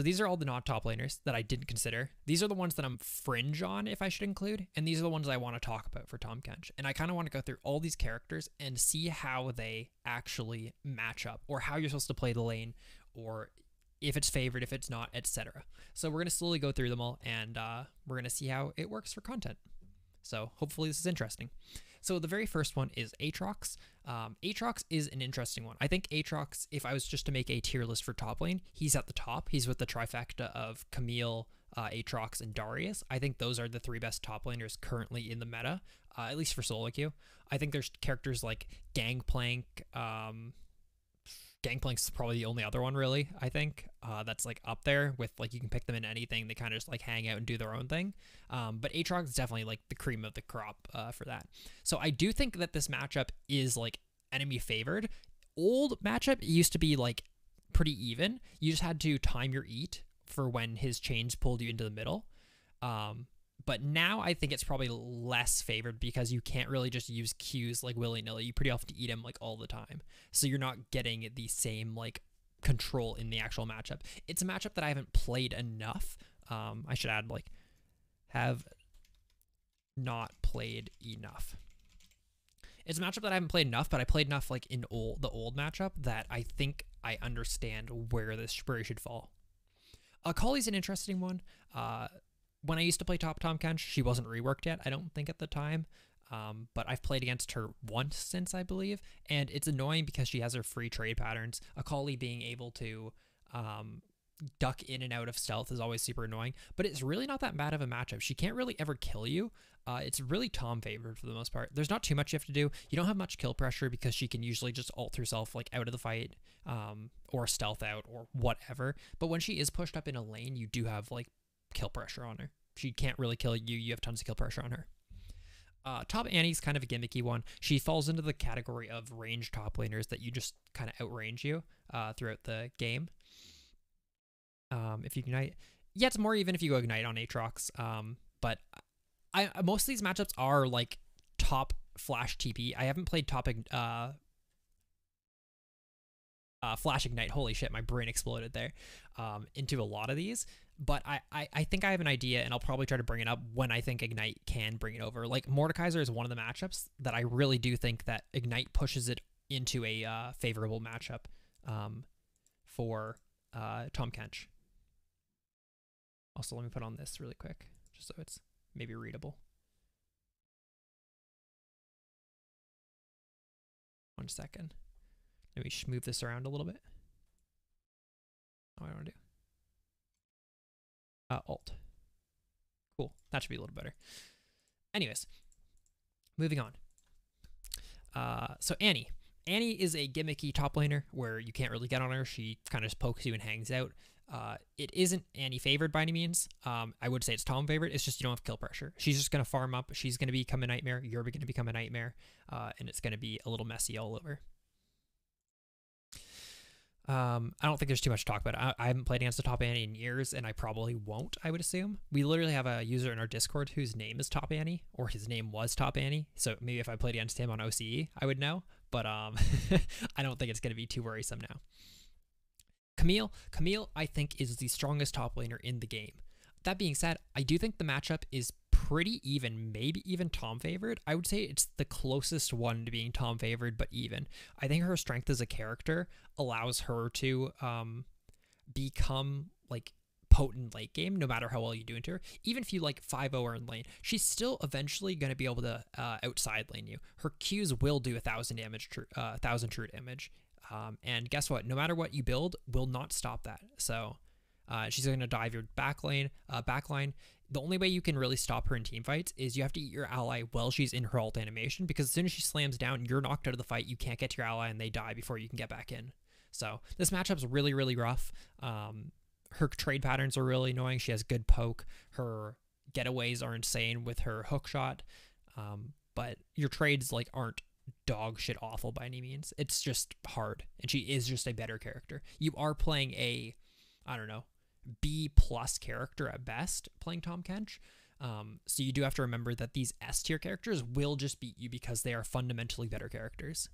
So these are all the not top laners that I didn't consider. These are the ones that I'm fringe on if I should include, and these are the ones I want to talk about for Tahm Kench. And I kind of want to go through all these characters and see how they actually match up, or how you're supposed to play the lane, or if it's favored, if it's not, etc. So we're gonna slowly go through them all, and uh, we're gonna see how it works for content. So hopefully this is interesting. So the very first one is Aatrox. Um, Aatrox is an interesting one. I think Aatrox, if I was just to make a tier list for top lane, he's at the top. He's with the trifecta of Camille, uh, Aatrox, and Darius. I think those are the three best top laners currently in the meta, uh, at least for solo queue. I think there's characters like Gangplank, um, Gangplank's is probably the only other one really. I think uh, that's like up there with like you can pick them in anything. They kind of just like hang out and do their own thing. Um, but Aatrox is definitely like the cream of the crop uh, for that. So I do think that this matchup is like enemy favored. Old matchup used to be like pretty even. You just had to time your eat for when his chains pulled you into the middle. Um, but now I think it's probably less favored because you can't really just use Qs like willy nilly. You pretty often eat them like all the time. So you're not getting the same like control in the actual matchup. It's a matchup that I haven't played enough. Um, I should add like have not played enough. It's a matchup that I haven't played enough, but I played enough like in old the old matchup that I think I understand where this it should fall. Akali's an interesting one. Uh, when I used to play Top Tahm Kench, she wasn't reworked yet, I don't think at the time. Um, but I've played against her once since, I believe, and it's annoying because she has her free trade patterns. Akali being able to um, duck in and out of stealth is always super annoying, but it's really not that bad of a matchup. She can't really ever kill you. Uh, it's really Tahm favored for the most part. There's not too much you have to do. You don't have much kill pressure because she can usually just ult herself like out of the fight um, or stealth out or whatever. But when she is pushed up in a lane, you do have like kill pressure on her. She can't really kill you. You have tons of kill pressure on her. Uh, top Annie's kind of a gimmicky one. She falls into the category of range top laners that you just kind of outrange you uh, throughout the game. Um, if you ignite, yeah, it's more even if you go ignite on Aatrox. Um, but I most of these matchups are like top flash TP. I haven't played top uh, uh, flash ignite. Holy shit, my brain exploded there. Um, into a lot of these, but I, I, I think I have an idea, and I'll probably try to bring it up when I think Ignite can bring it over. Like Mordekaiser is one of the matchups that I really do think that Ignite pushes it into a uh, favorable matchup um, for uh, Tahm Kench. Also, let me put on this really quick, just so it's maybe readable. One second. Let me move this around a little bit. Oh, I want to do uh, alt. Cool. That should be a little better. Anyways, moving on. Uh, so Annie. Annie is a gimmicky top laner where you can't really get on her. She kind of just pokes you and hangs out. Uh, it isn't Annie favored by any means. Um, I would say it's Tahm favorite. It's just you don't have kill pressure. She's just going to farm up. She's going to become a nightmare. You're going to become a nightmare. Uh, and it's going to be a little messy all over. Um, I don't think there's too much to talk about. I, I, haven't played against a top Annie in years, and I probably won't. I would assume we literally have a user in our Discord whose name is Top Annie, or his name was Top Annie. So maybe if I played against him on OCE, I would know. But um, I don't think it's going to be too worrisome now. Camille, Camille, I think is the strongest top laner in the game. That being said, I do think the matchup is pretty even, maybe even Tahm favored. I would say it's the closest one to being Tahm favored, but even. I think her strength as a character allows her to um, become like potent late game, no matter how well you do into her. Even if you like 5 0 in lane, she's still eventually going to be able to uh, outside lane you. Her Qs will do a thousand damage, a uh, thousand true damage. Um, and guess what? No matter what you build, will not stop that. So uh, she's going to dive your back lane, uh, back line. The only way you can really stop her in team fights is you have to eat your ally while she's in her ult animation because as soon as she slams down, you're knocked out of the fight. You can't get to your ally and they die before you can get back in. So this matchup's really, really rough. Um, her trade patterns are really annoying. She has good poke. Her getaways are insane with her hook shot. Um, but your trades like aren't dog shit awful by any means. It's just hard, and she is just a better character. You are playing a, I don't know, B plus character at best playing Tahm Kench. Um, so you do have to remember that these S tier characters will just beat you because they are fundamentally better characters.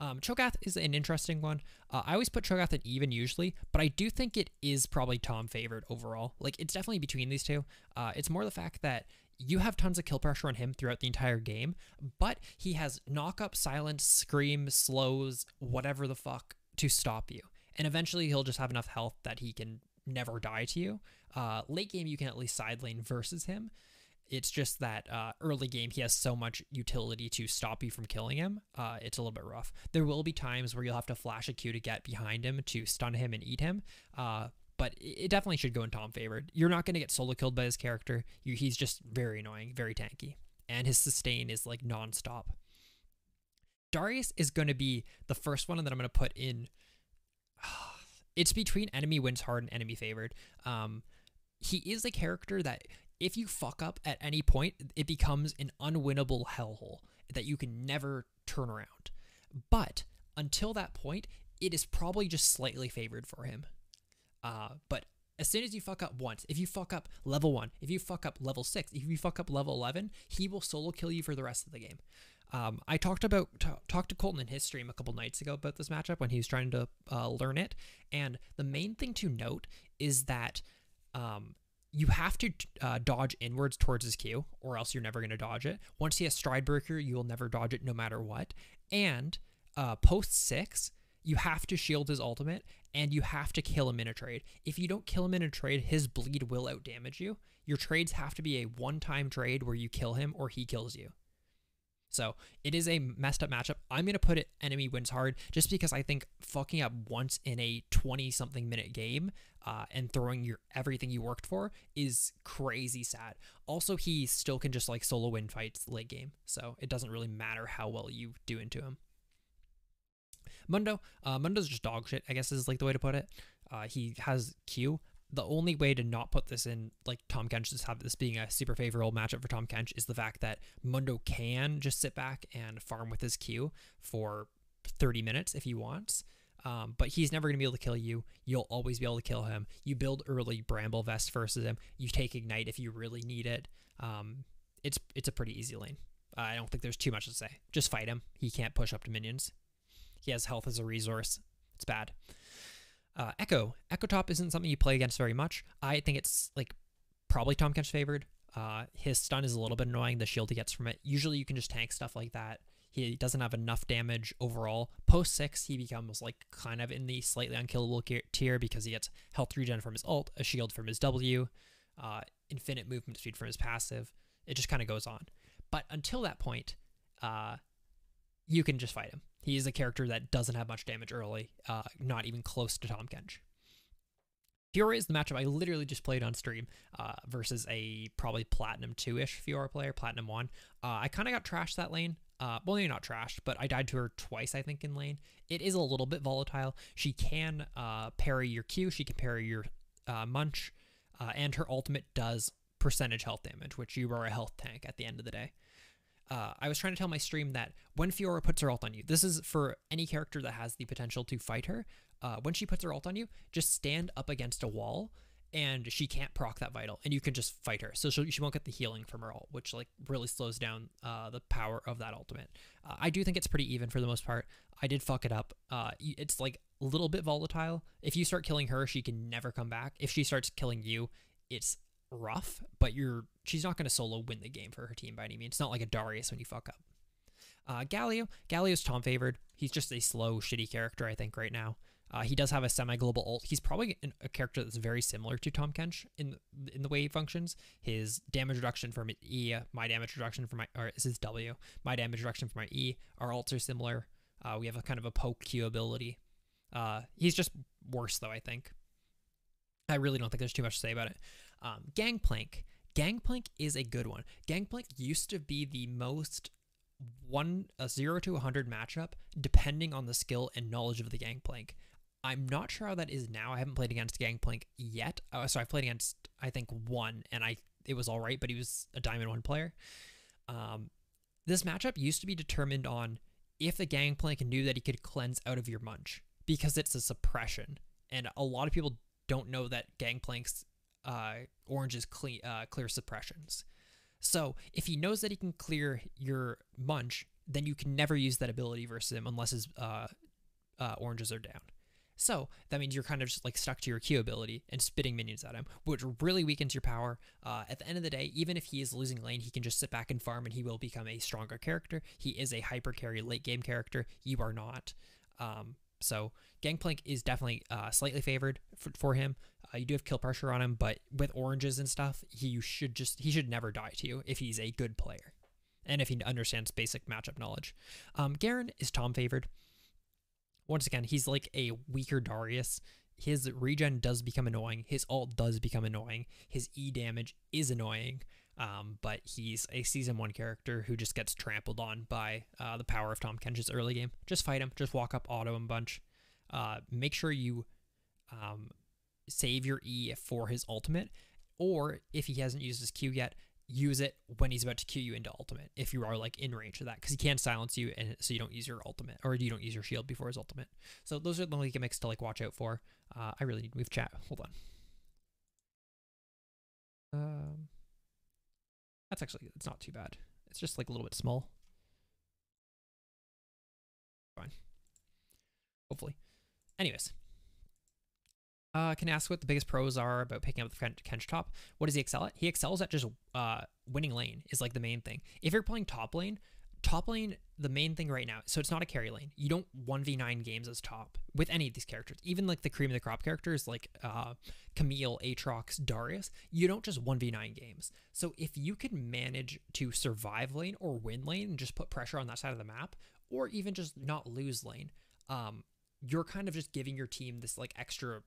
Um, Cho'Gath is an interesting one. Uh, I always put Cho'Gath at even usually, but I do think it is probably Tahm favored overall. Like it's definitely between these two. Uh, it's more the fact that you have tons of kill pressure on him throughout the entire game, but he has knock up, silence, scream, slows, whatever the fuck to stop you. And eventually he'll just have enough health that he can never die to you. Uh, late game, you can at least side lane versus him. It's just that uh, early game, he has so much utility to stop you from killing him. Uh, it's a little bit rough. There will be times where you'll have to flash a Q to get behind him to stun him and eat him. Uh, but it definitely should go in Tahm favored. You're not going to get solo killed by his character. You, he's just very annoying, very tanky, and his sustain is like nonstop. Darius is going to be the first one that I'm going to put in. It's between enemy wins hard and enemy favored. Um, he is a character that if you fuck up at any point, it becomes an unwinnable hellhole that you can never turn around. But until that point, it is probably just slightly favored for him. Uh, but as soon as you fuck up once, if you fuck up level one, if you fuck up level six, if you fuck up level 11, he will solo kill you for the rest of the game. Um, I talked about t- talked to Colton in his stream a couple nights ago about this matchup when he was trying to uh, learn it, and the main thing to note is that um, you have to uh, dodge inwards towards his Q, or else you're never going to dodge it. Once he has Stride Breaker, you will never dodge it no matter what. And uh, post six, you have to shield his ultimate, and you have to kill him in a trade. If you don't kill him in a trade, his bleed will outdamage you. Your trades have to be a one-time trade where you kill him or he kills you. So it is a messed up matchup. I'm going to put it enemy wins hard just because I think fucking up once in a 20 something minute game uh, and throwing your everything you worked for is crazy sad. Also, he still can just like solo win fights late game. So it doesn't really matter how well you do into him. Mundo, uh, Mundo's just dog shit, I guess is like the way to put it. Uh, he has Q the only way to not put this in like Tahm Kench just have this being a super favorable matchup for Tahm Kench is the fact that Mundo can just sit back and farm with his Q for 30 minutes if he wants. Um, but he's never going to be able to kill you. You'll always be able to kill him. You build early Bramble Vest versus him. You take Ignite if you really need it. Um, it's it's a pretty easy lane. Uh, I don't think there's too much to say. Just fight him. He can't push up to minions. He has health as a resource. It's bad. Uh, Ekko. Ekko Top isn't something you play against very much. I think it's like probably Kench favored. Uh, his stun is a little bit annoying, the shield he gets from it. Usually you can just tank stuff like that. He doesn't have enough damage overall. Post 6, he becomes like kind of in the slightly unkillable tier because he gets health regen from his ult, a shield from his W, uh, infinite movement speed from his passive. It just kind of goes on. But until that point, uh, you can just fight him. He is a character that doesn't have much damage early, uh, not even close to Tahm Kench. Fiora is the matchup I literally just played on stream uh, versus a probably Platinum 2 ish Fiora player, Platinum 1. Uh, I kind of got trashed that lane. Uh, well, maybe not trashed, but I died to her twice, I think, in lane. It is a little bit volatile. She can uh, parry your Q, she can parry your uh, Munch, uh, and her ultimate does percentage health damage, which you are a health tank at the end of the day uh, I was trying to tell my stream that when Fiora puts her ult on you, this is for any character that has the potential to fight her. Uh, when she puts her ult on you, just stand up against a wall and she can't proc that vital and you can just fight her. So she, she won't get the healing from her ult which like really slows down uh, the power of that ultimate. Uh, i do think it's pretty even for the most part. I did fuck it up. Uh, it's like a little bit volatile. If you start killing her she can never come back. If she starts killing you it's rough, but you're she's not going to solo win the game for her team by any means. It's not like a Darius when you fuck up. Uh, Galio, Galio's Tahm favored. He's just a slow, shitty character, I think, right now. Uh, he does have a semi-global ult. He's probably a character that's very similar to Tahm Kench in in the way he functions. His damage reduction from E, my damage reduction from my, or is his W, my damage reduction from my E. Our ults are similar. Uh, we have a kind of a poke Q ability. Uh, he's just worse though, I think. I really don't think there's too much to say about it. Um, Gangplank. Gangplank is a good one. Gangplank used to be the most one a zero to 100 matchup depending on the skill and knowledge of the Gangplank. I'm not sure how that is now. I haven't played against Gangplank yet. Oh, so I played against I think one, and I it was all right, but he was a Diamond One player. Um, this matchup used to be determined on if the Gangplank knew that he could cleanse out of your munch because it's a suppression, and a lot of people don't know that Gangplank's uh, Orange's uh, clear suppressions. So if he knows that he can clear your munch then you can never use that ability versus him unless his uh, uh, oranges are down. So that means you're kind of just like stuck to your Q ability and spitting minions at him, which really weakens your power. Uh, at the end of the day, even if he is losing lane, he can just sit back and farm and he will become a stronger character. He is a hyper carry late game character. You are not. Um, so Gangplank is definitely uh, slightly favored for, for him. Uh, you do have kill pressure on him, but with oranges and stuff, he should just he should never die to you if he's a good player, and if he understands basic matchup knowledge. Um, Garen is Tahm favored once again, he's like a weaker Darius. His regen does become annoying. His ult does become annoying. His E damage is annoying. Um, but he's a season one character who just gets trampled on by uh, the power of Tahm Kench's early game. Just fight him. Just walk up, auto him bunch. Uh, make sure you um, save your E for his ultimate, or if he hasn't used his Q yet, use it when he's about to Q you into ultimate if you are like in range of that because he can silence you and so you don't use your ultimate or you don't use your shield before his ultimate. So those are the only gimmicks to like watch out for. Uh, I really need to move chat. Hold on. Um, that's actually it's not too bad. It's just like a little bit small. Fine. Hopefully. Anyways, uh, can I ask what the biggest pros are about picking up the Kench top. What does he excel at? He excels at just uh, winning lane is like the main thing. If you're playing top lane, top lane, the main thing right now, so it's not a carry lane. You don't 1v9 games as top with any of these characters. Even like the cream of the crop characters like uh, Camille, Aatrox, Darius, you don't just 1v9 games. So if you can manage to survive lane or win lane and just put pressure on that side of the map, or even just not lose lane, um, you're kind of just giving your team this like extra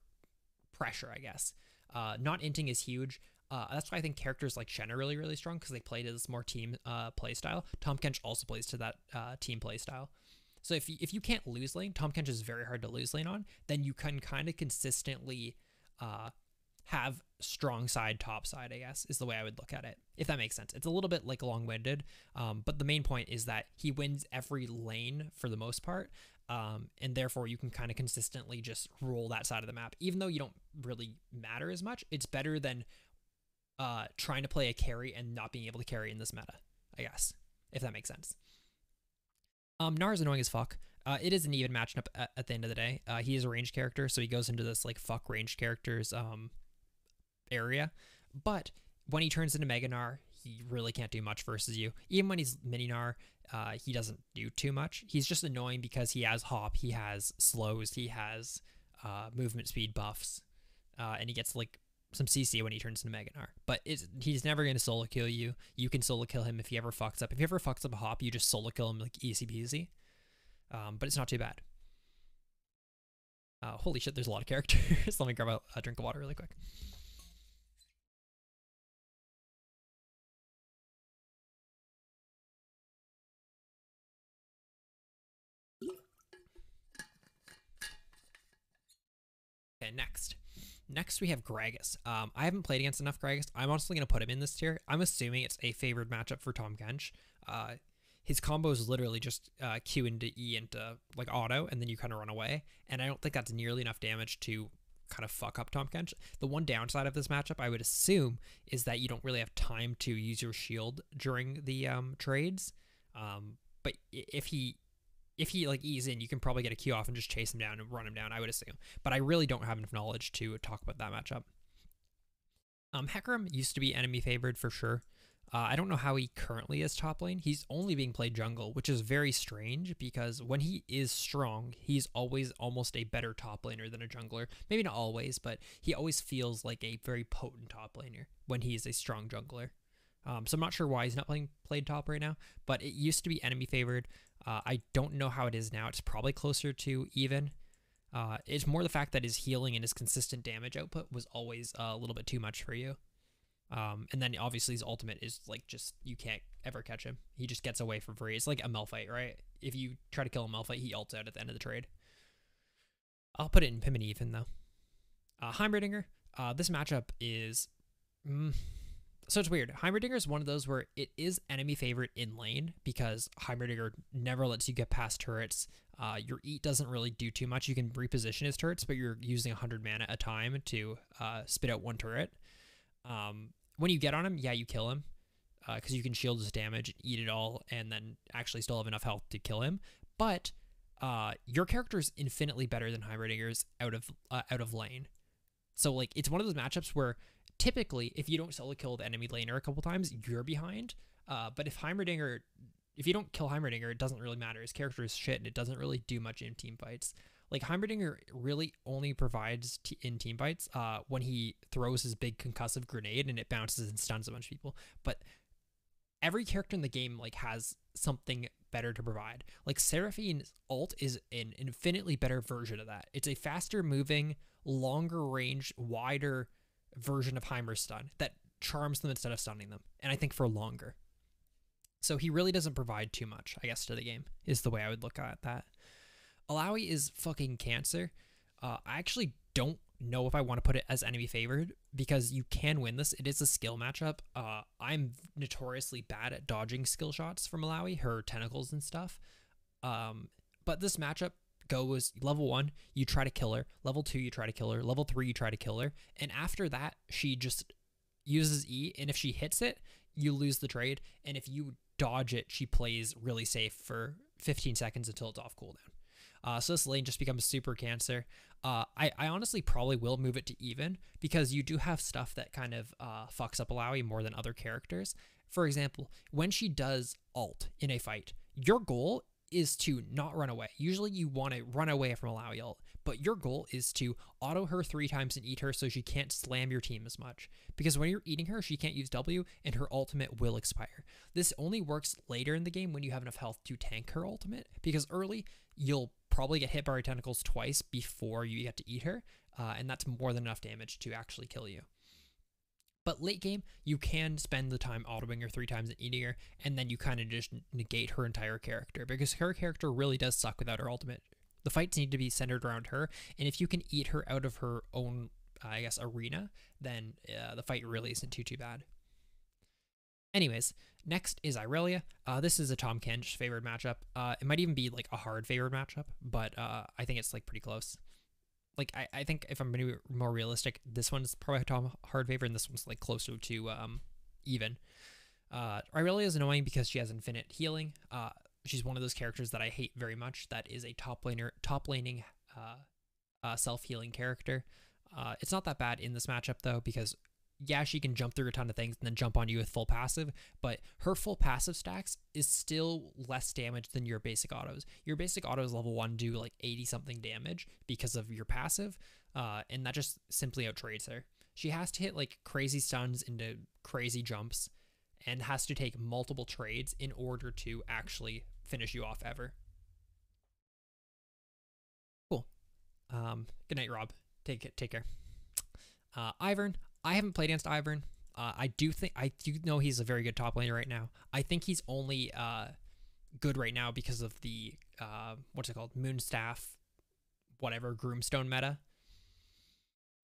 pressure, I guess. Uh, not inting is huge. Uh, that's why I think characters like Shen are really, really strong because they play to this more team uh, play style. Tahm Kench also plays to that uh, team play style. So if you, if you can't lose lane, Tahm Kench is very hard to lose lane on, then you can kind of consistently uh, have strong side, top side, I guess, is the way I would look at it, if that makes sense. It's a little bit like long winded, um, but the main point is that he wins every lane for the most part. Um, and therefore, you can kind of consistently just roll that side of the map, even though you don't really matter as much. It's better than uh, trying to play a carry and not being able to carry in this meta, I guess, if that makes sense. Um, Gnar is annoying as fuck. Uh, it is an even matchup at, at the end of the day. Uh, he is a range character, so he goes into this like fuck range characters um, area. But when he turns into Mega Gnar, he really can't do much versus you. Even when he's Mini Gnar, uh, he doesn't do too much. He's just annoying because he has hop, he has slows, he has uh, movement speed buffs, uh, and he gets like some CC when he turns into Mega Gnar. But he's never going to solo kill you. You can solo kill him if he ever fucks up. If he ever fucks up a hop, you just solo kill him like easy peasy. Um, but it's not too bad. Uh, holy shit, there's a lot of characters. Let me grab a, a drink of water really quick. Okay, next. Next, we have Gragas. Um, I haven't played against enough Gragas. I'm honestly going to put him in this tier. I'm assuming it's a favored matchup for Tahm Kench. Uh, his combo is literally just uh, Q into E into like auto, and then you kind of run away. And I don't think that's nearly enough damage to kind of fuck up Tahm Kench. The one downside of this matchup, I would assume, is that you don't really have time to use your shield during the um, trades. Um, but if he if he like ease in, you can probably get a Q off and just chase him down and run him down. I would assume, but I really don't have enough knowledge to talk about that matchup. Um, Hecarim used to be enemy favored for sure. Uh, I don't know how he currently is top lane. He's only being played jungle, which is very strange because when he is strong, he's always almost a better top laner than a jungler. Maybe not always, but he always feels like a very potent top laner when he's a strong jungler. Um, so I'm not sure why he's not playing played top right now, but it used to be enemy favored. Uh, I don't know how it is now. It's probably closer to even. Uh, it's more the fact that his healing and his consistent damage output was always uh, a little bit too much for you. Um, and then obviously his ultimate is like just you can't ever catch him. He just gets away for free. It's like a Malphite, right? If you try to kill a Malphite, he ults out at the end of the trade. I'll put it in Pim and Even though. Uh, Heimerdinger. Uh, this matchup is. Mm, so it's weird. Heimerdinger is one of those where it is enemy favorite in lane because Heimerdinger never lets you get past turrets. Uh, your eat doesn't really do too much. You can reposition his turrets, but you're using 100 mana at a time to uh, spit out one turret. Um, when you get on him, yeah, you kill him. because uh, you can shield his damage, eat it all, and then actually still have enough health to kill him. But uh, your character is infinitely better than Heimerdinger's out of uh, out of lane. So like it's one of those matchups where typically if you don't solo kill the enemy laner a couple times, you're behind. Uh, but if Heimerdinger, if you don't kill Heimerdinger, it doesn't really matter. His character is shit, and it doesn't really do much in team fights. Like Heimerdinger really only provides t- in team fights uh, when he throws his big concussive grenade and it bounces and stuns a bunch of people. But every character in the game like has something better to provide. Like Seraphine's ult is an infinitely better version of that. It's a faster moving, longer range, wider version of Heimer's stun that charms them instead of stunning them. And I think for longer. So he really doesn't provide too much, I guess, to the game, is the way I would look at that. Illaoi is fucking cancer. Uh, I actually don't know if I want to put it as enemy favored because you can win this. It is a skill matchup. Uh, I'm notoriously bad at dodging skill shots from Illaoi, her tentacles and stuff. Um, but this matchup goes level one, you try to kill her. Level two, you try to kill her. Level three, you try to kill her. And after that, she just uses E. And if she hits it, you lose the trade. And if you dodge it, she plays really safe for 15 seconds until it's off cooldown. Uh, so this lane just becomes super cancer. Uh, I, I honestly probably will move it to even because you do have stuff that kind of uh, fucks up Illaoi more than other characters. For example, when she does alt in a fight, your goal is to not run away. Usually you want to run away from ult, but your goal is to auto her three times and eat her so she can't slam your team as much. Because when you're eating her, she can't use W and her ultimate will expire. This only works later in the game when you have enough health to tank her ultimate, because early you'll probably get hit by her tentacles twice before you get to eat her, uh, and that's more than enough damage to actually kill you. But late game, you can spend the time autoing her three times and eating her, and then you kind of just negate her entire character because her character really does suck without her ultimate. The fights need to be centered around her, and if you can eat her out of her own, I guess, arena, then uh, the fight really isn't too too bad. Anyways, next is Irelia. Uh, this is a Tahm Kench favored matchup. Uh, it might even be like a hard favored matchup, but uh, I think it's like pretty close. Like I, I think if I'm to be more realistic, this one's probably a Tahm hard favorite, and this one's like closer to um, even. Uh, Irelia is annoying because she has infinite healing. Uh, she's one of those characters that I hate very much. That is a top laner, top laning, uh, uh, self healing character. Uh, it's not that bad in this matchup though because yeah, she can jump through a ton of things and then jump on you with full passive, but her full passive stacks is still less damage than your basic autos. Your basic autos level one do like 80 something damage because of your passive, uh, and that just simply outtrades her. She has to hit like crazy stuns into crazy jumps and has to take multiple trades in order to actually finish you off ever. Cool. Um, good night, Rob. Take. Take care. Uh, Ivern, I haven't played against Ivern. Uh, I do think I do know he's a very good top laner right now. I think he's only uh, good right now because of the uh, what's it called, Moonstaff, whatever Groomstone meta.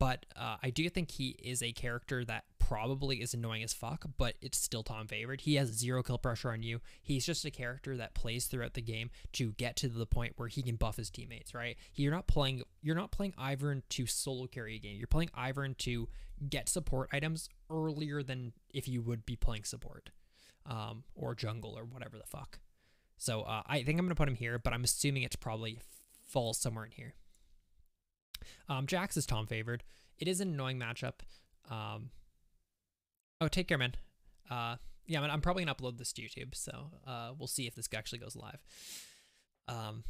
But uh, I do think he is a character that probably is annoying as fuck, but it's still Tahm favored. He has zero kill pressure on you. He's just a character that plays throughout the game to get to the point where he can buff his teammates, right? You're not playing you're not playing Ivern to solo carry a game. You're playing Ivern to get support items earlier than if you would be playing support. Um, or jungle or whatever the fuck. So uh, I think I'm gonna put him here, but I'm assuming it's probably falls somewhere in here. Um, Jax is Tahm favored. It is an annoying matchup. Um, oh, take care, man. Uh, yeah, I'm probably gonna upload this to YouTube, so uh, we'll see if this actually goes live. Um,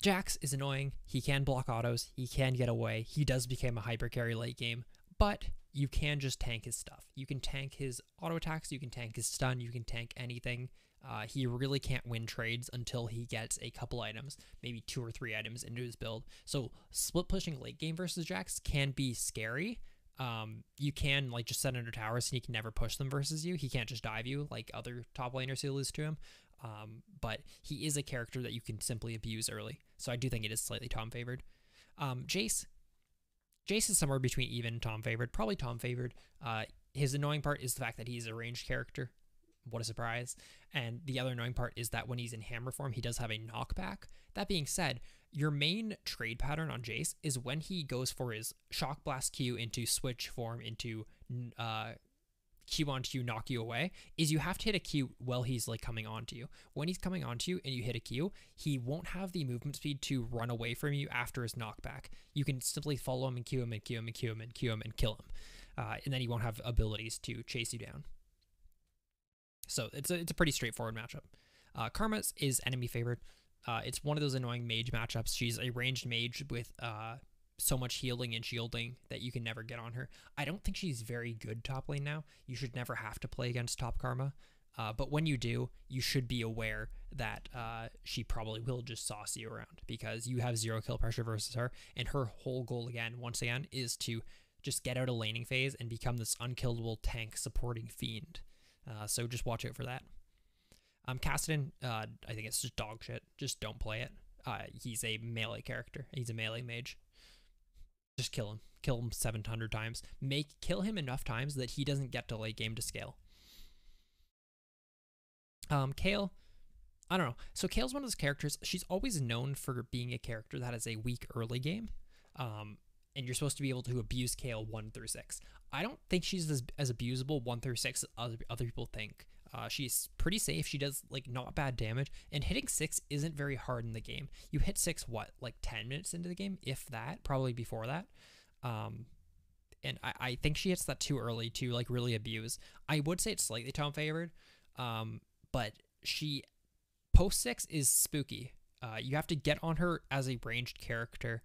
Jax is annoying. He can block autos. He can get away. He does become a hyper carry late game, but you can just tank his stuff. You can tank his auto attacks. You can tank his stun. You can tank anything. Uh, he really can't win trades until he gets a couple items, maybe two or three items into his build. So split pushing late game versus Jax can be scary. Um, you can like just set under towers and he can never push them versus you. He can't just dive you like other top laners who lose to him. Um, but he is a character that you can simply abuse early. So I do think it is slightly Tahm favored. Um, Jayce. Jayce is somewhere between even Tahm favored, probably Tahm favored. Uh, his annoying part is the fact that he's a ranged character what a surprise. And the other annoying part is that when he's in hammer form, he does have a knockback. That being said, your main trade pattern on Jayce is when he goes for his shock blast Q into switch form into uh, Q onto you, knock you away, is you have to hit a Q while he's like coming onto you. When he's coming onto you and you hit a Q, he won't have the movement speed to run away from you after his knockback. You can simply follow him and Q him and Q him and Q him and Q him and kill him. Uh, and then he won't have abilities to chase you down. So it's a, it's a pretty straightforward matchup. Uh, Karma's is enemy favored. Uh, it's one of those annoying mage matchups. She's a ranged mage with uh, so much healing and shielding that you can never get on her. I don't think she's very good top lane now. You should never have to play against top Karma. Uh, but when you do, you should be aware that uh, she probably will just sauce you around because you have zero kill pressure versus her. And her whole goal, again, once again, is to just get out of laning phase and become this unkillable tank supporting fiend. Uh, so just watch out for that. Um, uh, I think it's just dog shit. Just don't play it. Uh, he's a melee character. He's a melee mage. Just kill him. Kill him 700 times. Make kill him enough times that he doesn't get to late game to scale. Um, Kayle, I don't know. So Kayle's one of those characters. She's always known for being a character that has a weak early game. Um, and you're supposed to be able to abuse Kayle one through six. I don't think she's as, as abusable one through six as other, other people think. Uh, she's pretty safe. She does like not bad damage, and hitting six isn't very hard in the game. You hit six what like ten minutes into the game, if that, probably before that. Um, and I, I think she hits that too early to like really abuse. I would say it's slightly Tahm favored, um, but she post six is spooky. Uh, you have to get on her as a ranged character,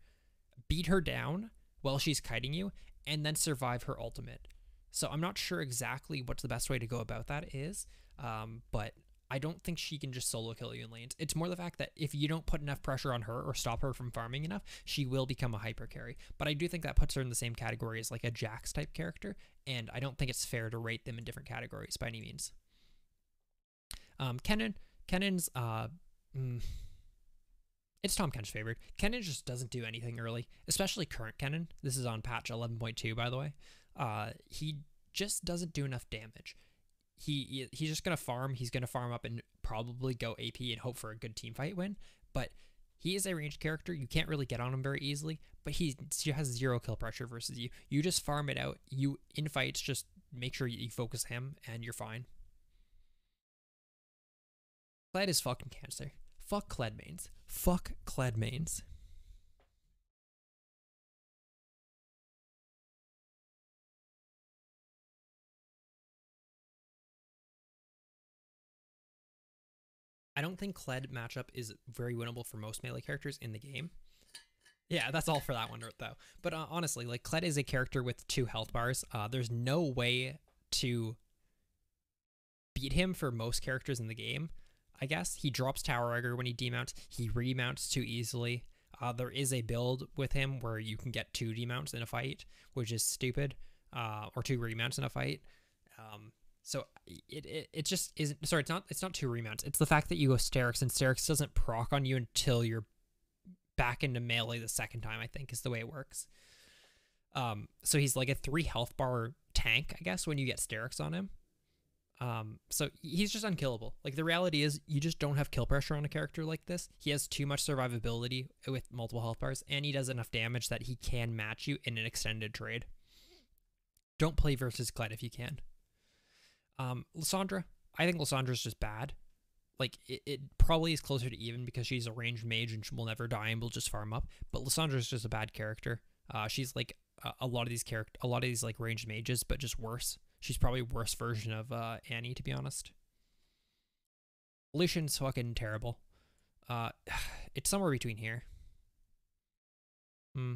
beat her down while she's kiting you, and then survive her ultimate. So I'm not sure exactly what the best way to go about that is, um, but I don't think she can just solo kill you in lanes. It's more the fact that if you don't put enough pressure on her or stop her from farming enough, she will become a hyper carry. But I do think that puts her in the same category as like a Jax type character, and I don't think it's fair to rate them in different categories by any means. Um, Kennen, Kennen's uh, mm, it's Tahm Kench's favorite. Kennen just doesn't do anything early, especially current Kennen. This is on patch 11.2, by the way uh, he just doesn't do enough damage. He he's just gonna farm. He's gonna farm up and probably go AP and hope for a good team fight win. But he is a ranged character. You can't really get on him very easily. But he, has zero kill pressure versus you. You just farm it out. You in fights just make sure you focus him and you're fine. Kled is fucking cancer. Fuck Kled. Fuck Kled. I don't think Kled matchup is very winnable for most melee characters in the game. Yeah, that's all for that one though. But uh, honestly, like Kled is a character with two health bars. Uh, there's no way to beat him for most characters in the game. I guess he drops Tower Egger when he demounts. He remounts too easily. Uh, there is a build with him where you can get two demounts in a fight, which is stupid, uh, or two remounts in a fight. Um, so it, it it just isn't sorry, it's not it's not two remounts. It's the fact that you go Sterak's and Sterak's doesn't proc on you until you're back into melee the second time, I think is the way it works. Um so he's like a three health bar tank, I guess, when you get Sterak's on him. Um, so he's just unkillable. Like the reality is, you just don't have kill pressure on a character like this. He has too much survivability with multiple health bars, and he does enough damage that he can match you in an extended trade. Don't play versus Kled if you can. Um, Lissandra, I think Lissandra's just bad. Like it, it probably is closer to even because she's a ranged mage and she will never die and will just farm up. But Lissandra's just a bad character. Uh, she's like a, a lot of these character, a lot of these like ranged mages, but just worse. She's probably worse version of uh, Annie, to be honest. Lucian's fucking terrible. Uh, it's somewhere between here. Hmm.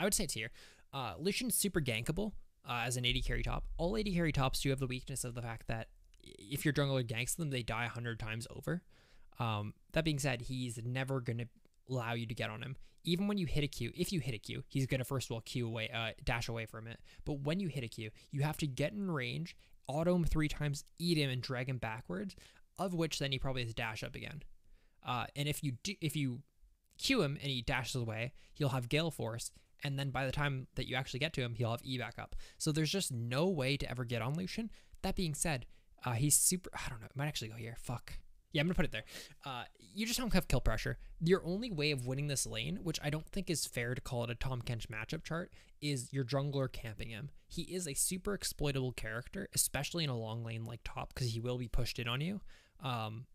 I would say it's here. Uh, Lucian's super gankable uh, as an AD carry top. All AD carry tops do have the weakness of the fact that if your jungler ganks them, they die 100 times over. Um, that being said, he's never going to allow you to get on him. Even when you hit a Q, if you hit a Q, he's going to first of all Q away, uh, dash away from it. But when you hit a Q, you have to get in range, auto him three times, eat him, and drag him backwards. Of which then he probably has dash up again. Uh, and if you do, if you Q him and he dashes away, he'll have Gale Force, and then by the time that you actually get to him, he'll have E back up. So there's just no way to ever get on Lucian. That being said, uh, he's super. I don't know. It might actually go here. Fuck. Yeah, I'm gonna put it there. Uh, you just don't have kill pressure. Your only way of winning this lane, which I don't think is fair to call it a Tahm Kench matchup chart, is your jungler camping him. He is a super exploitable character, especially in a long lane like top, because he will be pushed in on you. Um,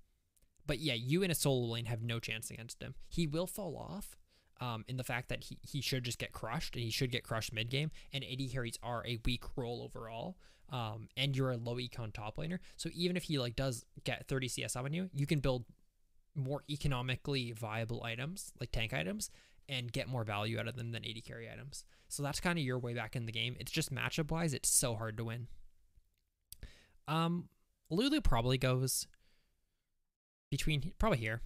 but yeah, you in a solo lane have no chance against him. He will fall off. Um, in the fact that he, he should just get crushed and he should get crushed mid game, and AD carries are a weak role overall um, and you're a low econ top laner. So even if he like does get 30 CS on you, you can build more economically viable items, like tank items, and get more value out of them than AD carry items. So that's kind of your way back in the game. It's just matchup wise, it's so hard to win. Um, Lulu probably goes between probably here.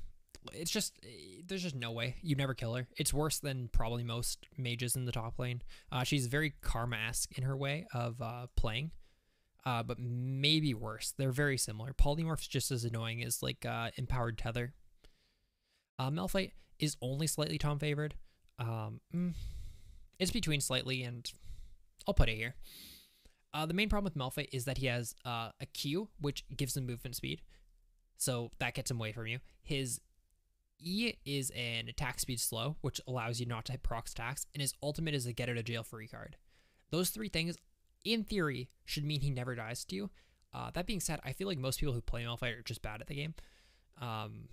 It's just there's just no way you never kill her. It's worse than probably most mages in the top lane. Uh, she's very karma esque in her way of uh, playing uh, but maybe worse. They're very similar. Polymorph's just as annoying as like uh, Empowered Tether. Uh, Malphite is only slightly Tahm favored. Um, mm, it's between slightly and I'll put it here. Uh, the main problem with Malphite is that he has uh, a Q, which gives him movement speed. So that gets him away from you. His E is an attack speed slow, which allows you not to hit procs attacks, and his ultimate is a get out of jail free card. Those three things in theory, should mean he never dies to you. Uh, that being said, I feel like most people who play Malphite are just bad at the game. Um,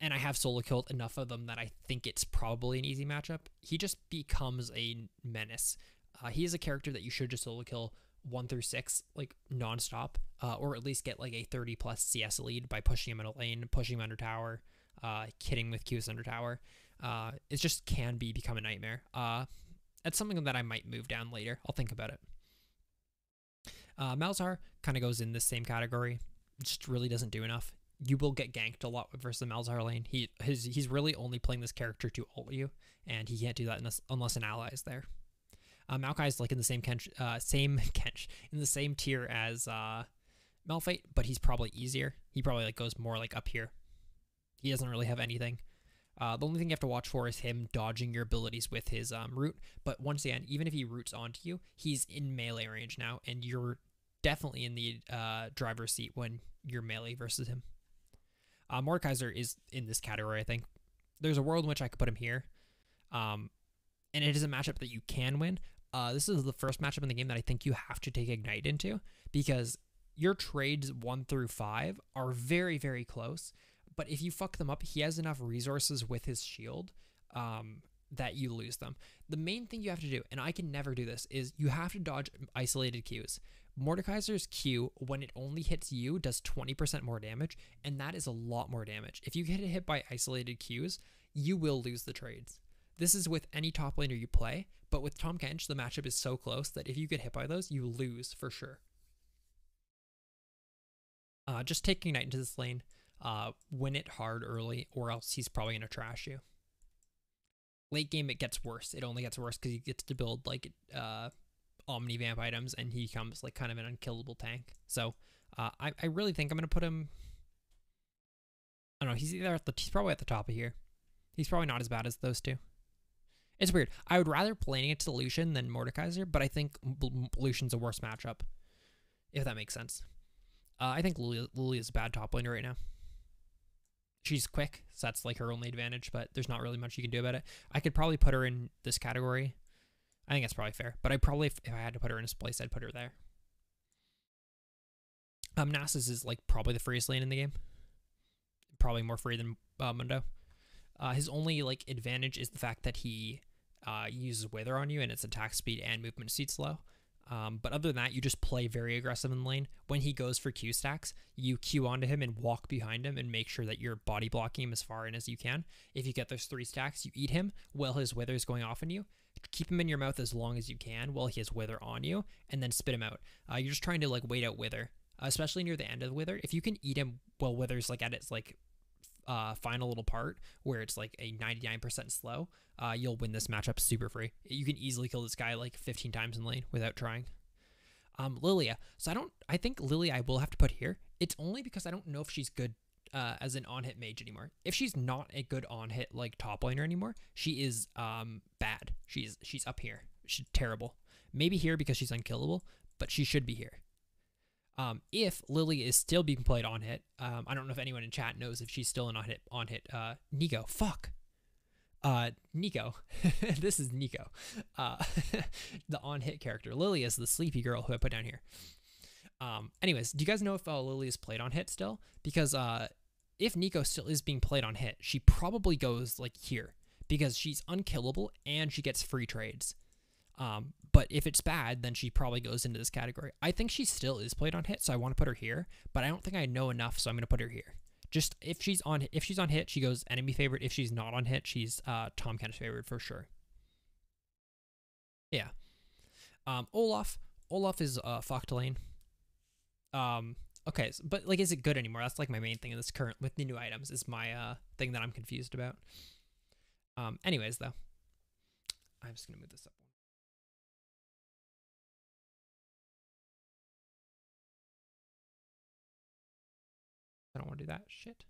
and I have solo killed enough of them that I think it's probably an easy matchup. He just becomes a menace. Uh, he is a character that you should just solo kill one through six, like nonstop, uh, or at least get like a 30 plus CS lead by pushing him in a lane, pushing him under tower, uh, with Qs under tower. Uh, it just can be become a nightmare. Uh, that's something that I might move down later. I'll think about it. Uh, Malzahar kind of goes in this same category. Just really doesn't do enough. You will get ganked a lot versus the Malzahar lane. He his, he's really only playing this character to ult you, and he can't do that unless, unless an ally is there. Uh, Maokai is like in the same Kench, uh, same Kench, in the same tier as uh, Malphite, but he's probably easier. He probably like goes more like up here. He doesn't really have anything. Uh, the only thing you have to watch for is him dodging your abilities with his um, root. But once again, even if he roots onto you, he's in melee range now, and you're definitely in the uh, driver's seat when you're melee versus him. Uh, Mordekaiser is in this category, I think. There's a world in which I could put him here. Um, and it is a matchup that you can win. Uh, this is the first matchup in the game that I think you have to take Ignite into because your trades one through five are very, very close. But if you fuck them up, he has enough resources with his shield um, that you lose them. The main thing you have to do, and I can never do this, is you have to dodge isolated Qs. Mordekaiser's Q, when it only hits you, does 20% more damage, and that is a lot more damage. If you get hit by isolated Qs, you will lose the trades. This is with any top laner you play, but with Tahm Kench, the matchup is so close that if you get hit by those, you lose for sure. Uh, just taking Ignite into this lane, uh, win it hard early, or else he's probably going to trash you. Late game, it gets worse. It only gets worse because he gets to build like uh, Omni Vamp items, and he becomes like kind of an unkillable tank. So uh, I I really think I'm gonna put him. I don't know. He's either at the he's probably at the top of here. He's probably not as bad as those two. It's weird. I would rather playing it to Lucian than Mordekaiser, but I think Lucian's a worse matchup, if that makes sense. Uh, I think Lily is a bad top laner right now. She's quick, so that's like her only advantage, but there's not really much you can do about it. I could probably put her in this category I think that's probably fair. But I probably, if, I had to put her in his place, I'd put her there. Um, Nasus is like probably the freest lane in the game. Probably more free than uh, Mundo. Uh, his only like advantage is the fact that he uh, uses Wither on you and its attack speed and movement speed slow. Um, but other than that, you just play very aggressive in lane. When he goes for Q stacks, you Q onto him and walk behind him and make sure that you're body blocking him as far in as you can. If you get those three stacks, you eat him while his Wither is going off on you keep him in your mouth as long as you can while he has wither on you, and then spit him out. Uh, you're just trying to like wait out wither, especially near the end of the wither. If you can eat him while wither's like at its like uh, final little part where it's like a 99% slow, uh, you'll win this matchup super free. You can easily kill this guy like 15 times in lane without trying. Um, Lillia. So I don't. I think Lillia I will have to put here. It's only because I don't know if she's good uh, as an on hit mage anymore. If she's not a good on hit like top laner anymore, she is um bad. She's she's up here. She's terrible. Maybe here because she's unkillable, but she should be here. Um, if Lily is still being played on hit, um, I don't know if anyone in chat knows if she's still on hit. On hit, uh, Neeko, fuck, uh, Neeko, this is Neeko, uh, the on hit character. Lily is the sleepy girl who I put down here. Um, anyways, do you guys know if uh, Lily is played on hit still? Because uh, if Neeko still is being played on hit, she probably goes like here because she's unkillable and she gets free trades. Um, but if it's bad, then she probably goes into this category. I think she still is played on hit, so I want to put her here, but I don't think I know enough, so I'm going to put her here. Just if she's on if she's on hit, she goes enemy favorite. If she's not on hit, she's uh, Tahm Kench favorite for sure. Yeah. Um, Olaf. Olaf is uh, fucked lane. Um, okay, so, but like, is it good anymore? That's like my main thing in this current with the new items is my uh thing that I'm confused about. Um, anyways, though, I'm just gonna move this up. I don't want to do that. Shit.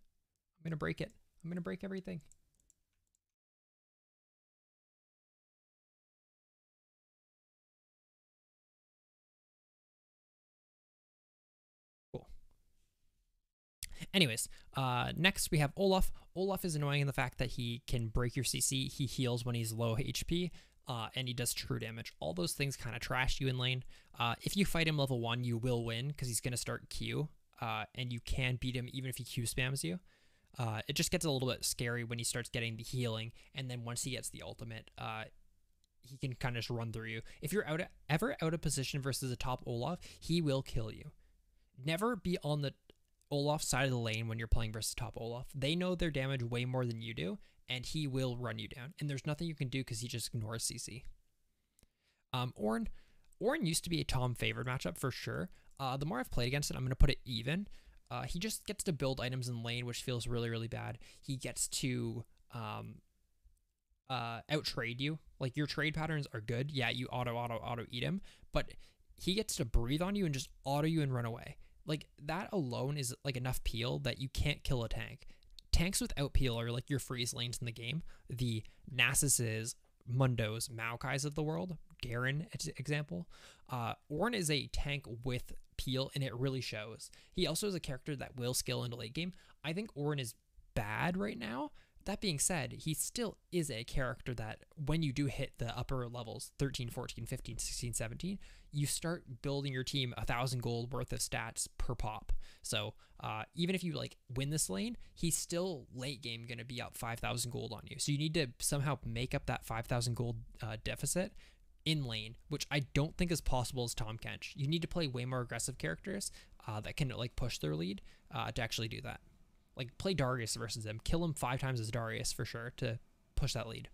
I'm going to break it. I'm going to break everything. Cool. Anyways, uh, next we have Olaf. Olaf is annoying in the fact that he can break your CC. He heals when he's low HP. Uh, and he does true damage. All those things kind of trash you in lane. Uh, if you fight him level 1, you will win because he's going to start Q uh, and you can beat him even if he Q spams you. Uh, it just gets a little bit scary when he starts getting the healing, and then once he gets the ultimate, uh, he can kind of just run through you. If you're out of, ever out of position versus a top Olaf, he will kill you. Never be on the Olaf side of the lane when you're playing versus top Olaf. They know their damage way more than you do, and he will run you down. And there's nothing you can do because he just ignores CC. Um, Ornn, Ornn used to be a Tahm favorite matchup for sure, uh, the more I've played against it, I'm going to put it even. Uh, he just gets to build items in lane, which feels really, really bad. He gets to um, uh, outtrade you. Like your trade patterns are good. Yeah, you auto, auto, auto eat him, but he gets to breathe on you and just auto you and run away. Like that alone is like enough peel that you can't kill a tank. Tanks without peel are like your freeze lanes in the game. The Nasus's, Mundos, Maokai's of the world, Garen example. Uh, is a tank with peel, and it really shows. He also is a character that will skill into late game. I think Ornn is bad right now. That being said, he still is a character that when you do hit the upper levels 13, 14, 15, 16, 17, you start building your team a thousand gold worth of stats per pop. So uh, even if you like win this lane, he's still late game going to be up 5,000 gold on you. So you need to somehow make up that 5,000 gold uh, deficit in lane, which I don't think is possible as Tahm Kench. You need to play way more aggressive characters uh, that can like push their lead uh, to actually do that. Like play Darius versus him, kill him five times as Darius for sure to push that lead.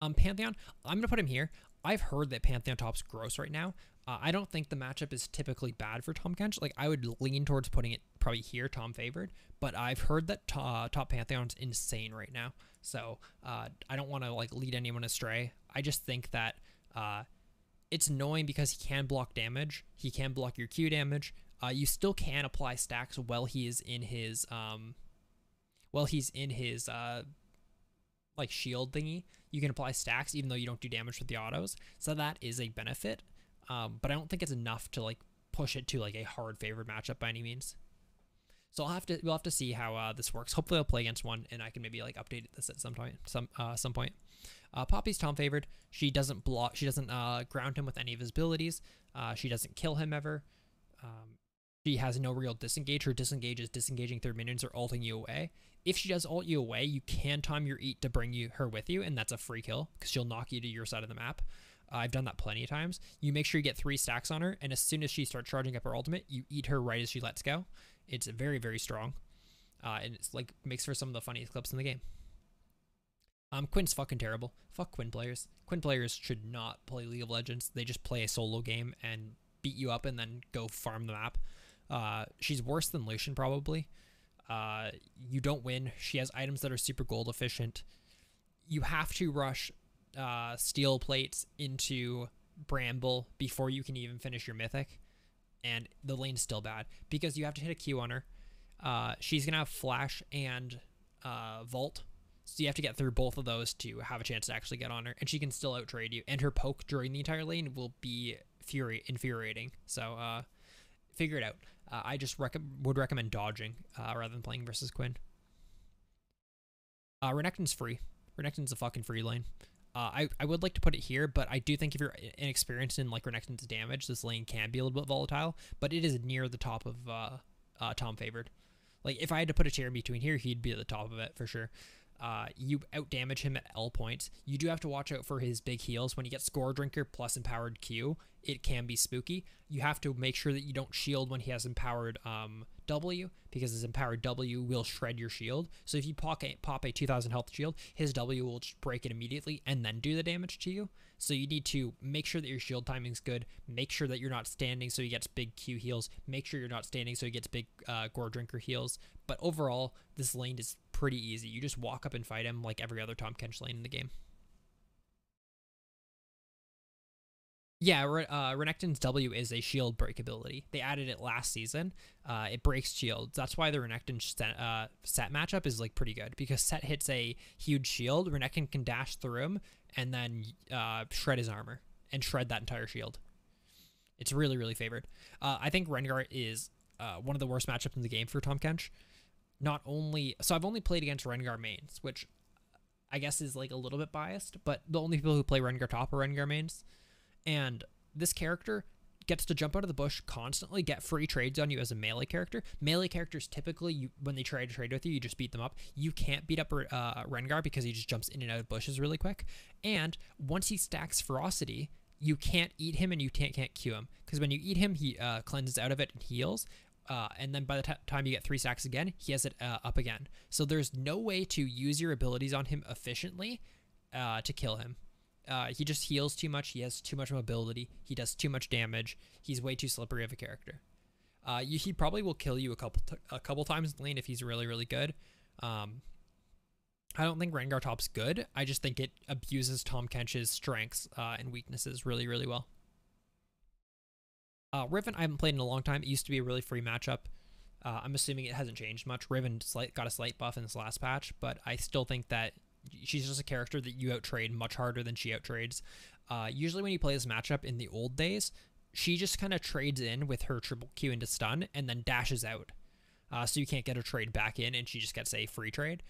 Um, Pantheon, I'm gonna put him here. I've heard that Pantheon top's gross right now. Uh, I don't think the matchup is typically bad for Tahm Kench. Like I would lean towards putting it probably here, Tahm favored. But I've heard that uh, top Pantheon's insane right now. So uh, I don't want to like lead anyone astray. I just think that uh, it's annoying because he can block damage. He can block your Q damage. Uh, you still can apply stacks while he is in his um, while he's in his uh, like shield thingy. You can apply stacks even though you don't do damage with the autos. So that is a benefit. Um, but I don't think it's enough to like push it to like a hard favored matchup by any means. So I'll have to we'll have to see how uh, this works. Hopefully I'll play against one and I can maybe like update this at some point some uh, some point. Uh, Poppy's Tahm favored. She doesn't block. She doesn't uh, ground him with any of his abilities. Uh, she doesn't kill him ever. Um, she has no real disengage. Her disengage is disengaging third minions or ulting you away. If she does ult you away, you can time your eat to bring you her with you, and that's a free kill because she'll knock you to your side of the map. I've done that plenty of times. You make sure you get three stacks on her, and as soon as she starts charging up her ultimate, you eat her right as she lets go. It's very, very strong. Uh, and it's like makes for some of the funniest clips in the game. Um, Quinn's fucking terrible. Fuck Quinn players. Quinn players should not play League of Legends. They just play a solo game and beat you up and then go farm the map. Uh, she's worse than Lucian probably. Uh, you don't win. She has items that are super gold efficient. You have to rush uh, steel plates into Bramble before you can even finish your mythic and the lane's still bad because you have to hit a Q on her. Uh, she's gonna have flash and uh, vault, so you have to get through both of those to have a chance to actually get on her, and she can still outtrade you. And her poke during the entire lane will be fury infuriating. So uh, figure it out. Uh, I just rec- would recommend dodging uh, rather than playing versus Quinn. Uh, Renekton's free. Renekton's a fucking free lane. Uh, I, I would like to put it here, but I do think if you're inexperienced in like Renekton's damage, this lane can be a little bit volatile, but it is near the top of uh, uh, Tahm Favored. Like if I had to put a chair in between here, he'd be at the top of it for sure. Uh, you out damage him at L points. You do have to watch out for his big heals. When you get Gore Drinker plus Empowered Q, it can be spooky. You have to make sure that you don't shield when he has Empowered um, W because his Empowered W will shred your shield. So if you pop a, pop a 2000 health shield, his W will just break it immediately and then do the damage to you. So you need to make sure that your shield timing's good. Make sure that you're not standing so he gets big Q heals. Make sure you're not standing so he gets big uh, Gore Drinker heals. But overall, this lane is pretty easy. You just walk up and fight him like every other Tahm Kench lane in the game. Yeah, uh, Renekton's W is a shield break ability. They added it last season. Uh, it breaks shields. That's why the Renekton Sett, uh, Sett matchup is like pretty good because Sett hits a huge shield. Renekton can dash through him and then uh, shred his armor and shred that entire shield. It's really really favored. Uh, I think Rengar is uh, one of the worst matchups in the game for Tahm Kench not only so I've only played against Rengar mains, which I guess is like a little bit biased, but the only people who play Rengar top are Rengar mains. And this character gets to jump out of the bush constantly, get free trades on you as a melee character. Melee characters typically, you, when they try to trade with you, you just beat them up. You can't beat up uh, Rengar because he just jumps in and out of bushes really quick. And once he stacks Ferocity, you can't eat him and you can't, can't Q him because when you eat him, he uh, cleanses out of it and heals. Uh, and then by the time you get three stacks again, he has it uh, up again. So there's no way to use your abilities on him efficiently uh, to kill him. Uh, he just heals too much. He has too much mobility. He does too much damage. He's way too slippery of a character. Uh, you, he probably will kill you a couple t- a couple times in lane if he's really really good. Um, I don't think Rengar top's good. I just think it abuses Tahm Kench's strengths uh, and weaknesses really really well. Uh, Riven, I haven't played in a long time. It used to be a really free matchup. Uh, I'm assuming it hasn't changed much. Riven slight, got a slight buff in this last patch, but I still think that she's just a character that you outtrade much harder than she outtrades. Uh, usually, when you play this matchup in the old days, she just kind of trades in with her triple Q into stun and then dashes out. Uh, so you can't get her trade back in, and she just gets a free trade.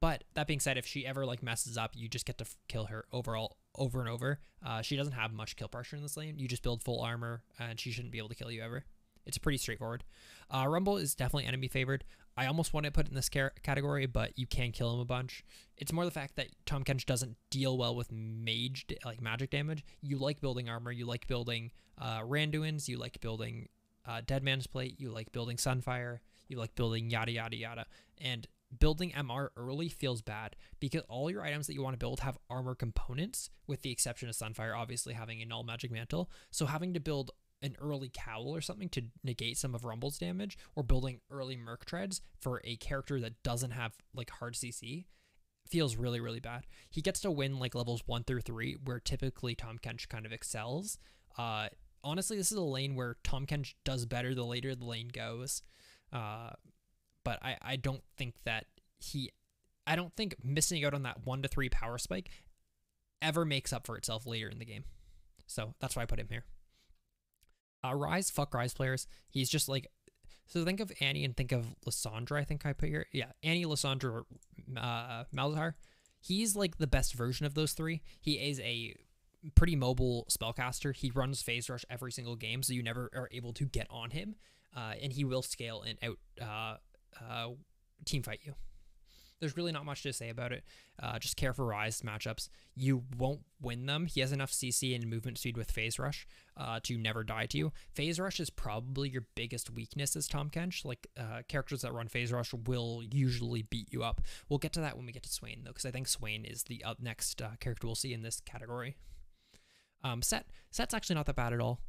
But that being said, if she ever like messes up, you just get to f- kill her overall over and over. Uh, she doesn't have much kill pressure in this lane. You just build full armor, and she shouldn't be able to kill you ever. It's pretty straightforward. Uh, Rumble is definitely enemy favored. I almost want to put it in this category, but you can kill him a bunch. It's more the fact that Tahm Kench doesn't deal well with mage like magic damage. You like building armor. You like building uh, Randuin's. You like building uh, Dead Man's Plate. You like building Sunfire. You like building yada yada yada. And building MR early feels bad because all your items that you want to build have armor components, with the exception of Sunfire obviously having a null magic mantle. So having to build an early cowl or something to negate some of Rumble's damage, or building early Merc treads for a character that doesn't have like hard CC feels really, really bad. He gets to win like levels one through three, where typically Tahm Kench kind of excels. Uh, honestly, this is a lane where Tahm Kench does better the later the lane goes. Uh, but I, I don't think that he I don't think missing out on that one to three power spike ever makes up for itself later in the game. So that's why I put him here. Uh, Ryze, fuck Ryze players. He's just like so think of Annie and think of Lissandra, I think I put here. Yeah, Annie, Lissandra, uh, Malzahar. He's like the best version of those three. He is a pretty mobile spellcaster. He runs phase rush every single game, so you never are able to get on him. Uh, and he will scale and out uh, uh, team fight you. There's really not much to say about it. Uh, just care for Ryze matchups. You won't win them. He has enough CC and movement speed with Phase Rush uh, to never die to you. Phase Rush is probably your biggest weakness as Tahm Kench. Like uh, characters that run Phase Rush will usually beat you up. We'll get to that when we get to Swain though, because I think Swain is the up next uh, character we'll see in this category. Um, Sett Sett's actually not that bad at all.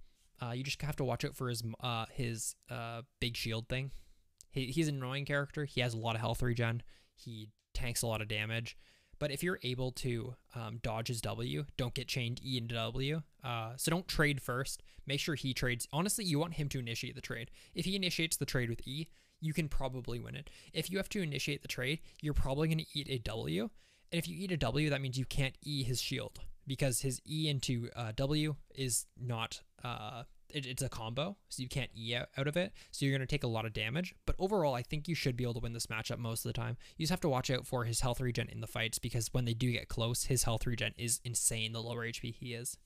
Uh, you just have to watch out for his uh, his big shield thing. He, he's an annoying character. He has a lot of health regen. He tanks a lot of damage. But if you're able to um, dodge his W, don't get chained E into W. Uh, so don't trade first. Make sure he trades. Honestly, you want him to initiate the trade. If he initiates the trade with E, you can probably win it. If you have to initiate the trade, you're probably going to eat a W. And if you eat a W, that means you can't E his shield because his E into uh, W is not uh, it, it's a combo, so you can't E out, of it. So you're going to take a lot of damage. But overall, I think you should be able to win this matchup most of the time. You just have to watch out for his health regen in the fights because when they do get close, his health regen is insane the lower HP he is.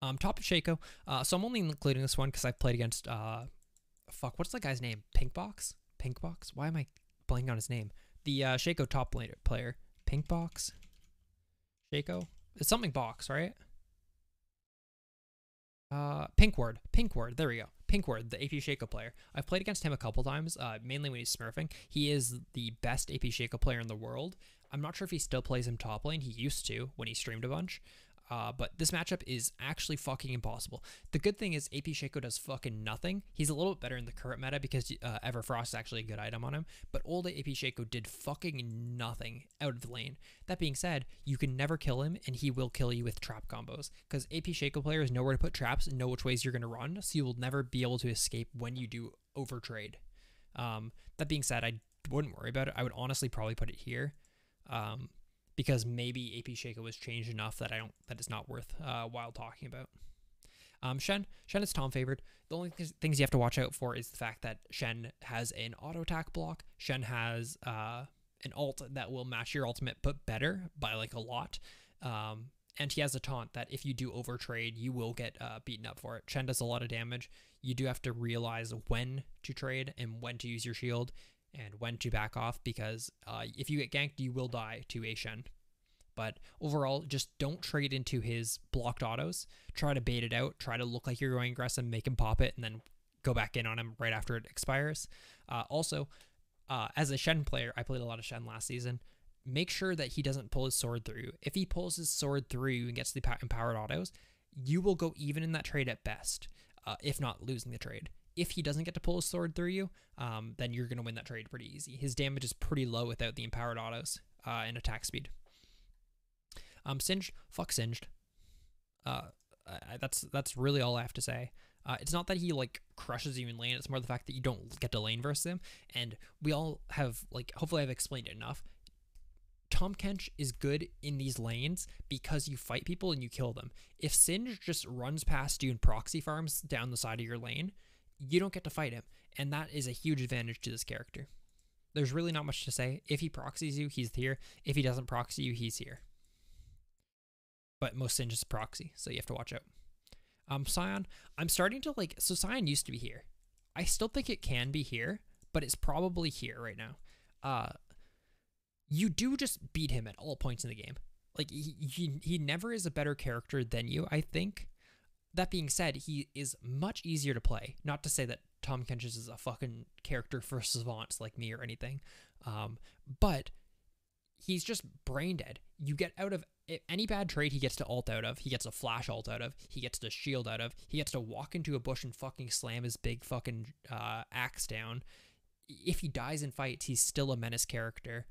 Um, top of Shaco. Uh, so I'm only including this one because I've played against uh, fuck, what's that guy's name? Pinkbox? Pinkbox? Why am I blanking on his name? The uh, Shaco top player. Pinkbox? Shaco? It's something box, right? Uh, Pinkward. Pinkward. There we go. Pinkward, the AP Shaco player. I've played against him a couple times, uh, mainly when he's smurfing. He is the best AP Shaco player in the world. I'm not sure if he still plays him top lane. He used to when he streamed a bunch. Uh, but this matchup is actually fucking impossible. The good thing is AP Shaco does fucking nothing. He's a little bit better in the current meta because uh, Everfrost is actually a good item on him. But old AP Shaco did fucking nothing out of the lane. That being said, you can never kill him and he will kill you with trap combos. Because AP Shaco players know where to put traps and know which ways you're going to run. So you will never be able to escape when you do overtrade. Um, that being said, I wouldn't worry about it. I would honestly probably put it here. Um, because maybe AP Shaco was changed enough that I don't that it's not worth uh, while talking about. Um, Shen, Shen is Tahm favored. The only th- things you have to watch out for is the fact that Shen has an auto attack block. Shen has uh, an alt that will match your ultimate, but better by like a lot. Um, and he has a taunt that if you do overtrade, you will get uh, beaten up for it. Shen does a lot of damage. You do have to realize when to trade and when to use your shield and when to back off because uh, if you get ganked, you will die to a Shen. But overall, just don't trade into his blocked autos. Try to bait it out. Try to look like you're going aggressive, make him pop it, and then go back in on him right after it expires. Uh, also, uh, as a Shen player, I played a lot of Shen last season. Make sure that he doesn't pull his sword through. If he pulls his sword through and gets the empowered autos, you will go even in that trade at best, uh, if not losing the trade if he doesn't get to pull his sword through you, um, then you're going to win that trade pretty easy. His damage is pretty low without the empowered autos uh, and attack speed. Um, Singed, fuck Singed. Uh, I, that's that's really all I have to say. Uh, it's not that he like crushes you in lane. It's more the fact that you don't get to lane versus him. And we all have like hopefully I've explained it enough. Tahm Kench is good in these lanes because you fight people and you kill them. If Singed just runs past you and proxy farms down the side of your lane, you don't get to fight him. And that is a huge advantage to this character. There's really not much to say. If he proxies you, he's here. If he doesn't proxy you, he's here. But most Sin just proxy, so you have to watch out. Um, Sion, I'm starting to like. So Sion used to be here. I still think it can be here, but it's probably here right now. Uh, you do just beat him at all points in the game. Like he, he, he never is a better character than you. I think that being said, he is much easier to play. Not to say that Tahm Kenches is a fucking character for savants like me or anything, um, but he's just brain dead. You get out of any bad trade he gets to alt out of, he gets a flash alt out of, he gets to shield out of, he gets to walk into a bush and fucking slam his big fucking uh, axe down. If he dies in fights, he's still a menace character.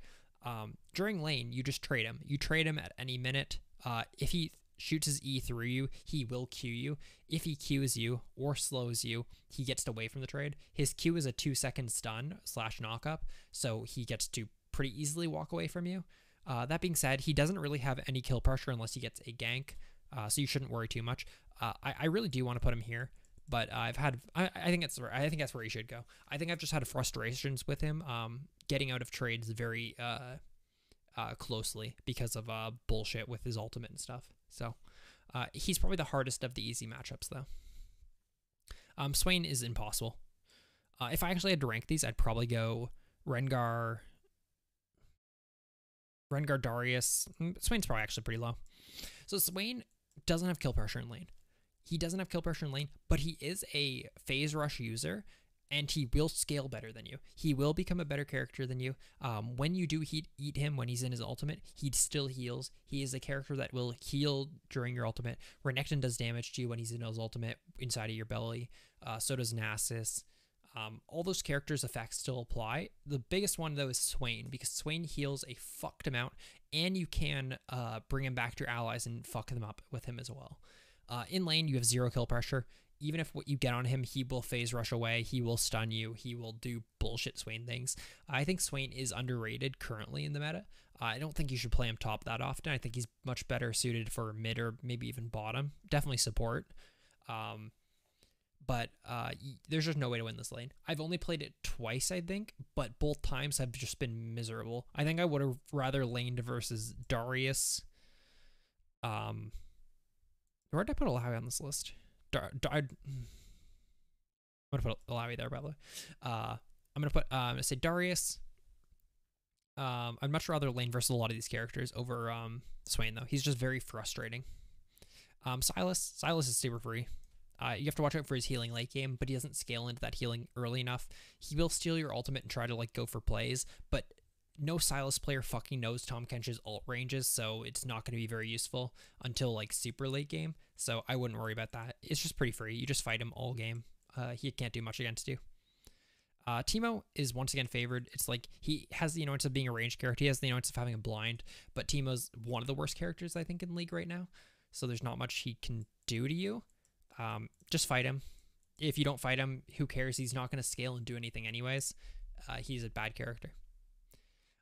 Um, during lane, you just trade him. You trade him at any minute. Uh, if he shoots his E through you, he will Q you. If he Qs you or slows you, he gets away from the trade. His Q is a two second stun slash knockup, so he gets to pretty easily walk away from you. Uh, that being said, he doesn't really have any kill pressure unless he gets a gank, uh, so you shouldn't worry too much. Uh, I, I, really do want to put him here, but I've had I, I think that's I think that's where he should go. I think I've just had frustrations with him um, getting out of trades very uh, closely because of uh, bullshit with his ultimate and stuff. So uh, he's probably the hardest of the easy matchups, though. Um, Swain is impossible. Uh, if I actually had to rank these, I'd probably go Rengar, Rengar Darius. Mm, Swain's probably actually pretty low. So Swain doesn't have kill pressure in lane. He doesn't have kill pressure in lane, but he is a phase rush user and he will scale better than you. He will become a better character than you. Um, when you do heat, eat him when he's in his ultimate, he still heals. He is a character that will heal during your ultimate. Renekton does damage to you when he's in his ultimate inside of your belly. Uh, so does Nasus. Um, all those characters' effects still apply. The biggest one though is Swain because Swain heals a fucked amount, and you can uh, bring him back to your allies and fuck them up with him as well. Uh, in lane, you have zero kill pressure even if what you get on him, he will phase rush away, he will stun you, he will do bullshit Swain things. I think Swain is underrated currently in the meta. I don't think you should play him top that often. I think he's much better suited for mid or maybe even bottom. Definitely support. Um, but uh, there's just no way to win this lane. I've only played it twice, I think, but both times have just been miserable. I think I would have rather laned versus Darius. Um, where did I put Illaoi on this list? Dar- Dar- I'm gonna put Illaoi there, by the way. Uh, I'm gonna put uh, I'm gonna say Darius. Um, I'd much rather lane versus a lot of these characters over um Swain though. He's just very frustrating. Um, Silas Sylas is super free. Uh, you have to watch out for his healing late game, but he doesn't scale into that healing early enough. He will steal your ultimate and try to like go for plays, but no Sylas player fucking knows Tahm Kench's alt ranges, so it's not going to be very useful until like super late game. So I wouldn't worry about that. It's just pretty free. You just fight him all game. Uh, he can't do much against you. Uh, Teemo is once again favored. It's like he has the annoyance of being a ranged character. He has the annoyance of having a blind, but Teemo's one of the worst characters I think in league right now. So there's not much he can do to you. Um, just fight him. If you don't fight him, who cares? He's not going to scale and do anything anyways. Uh, he's a bad character.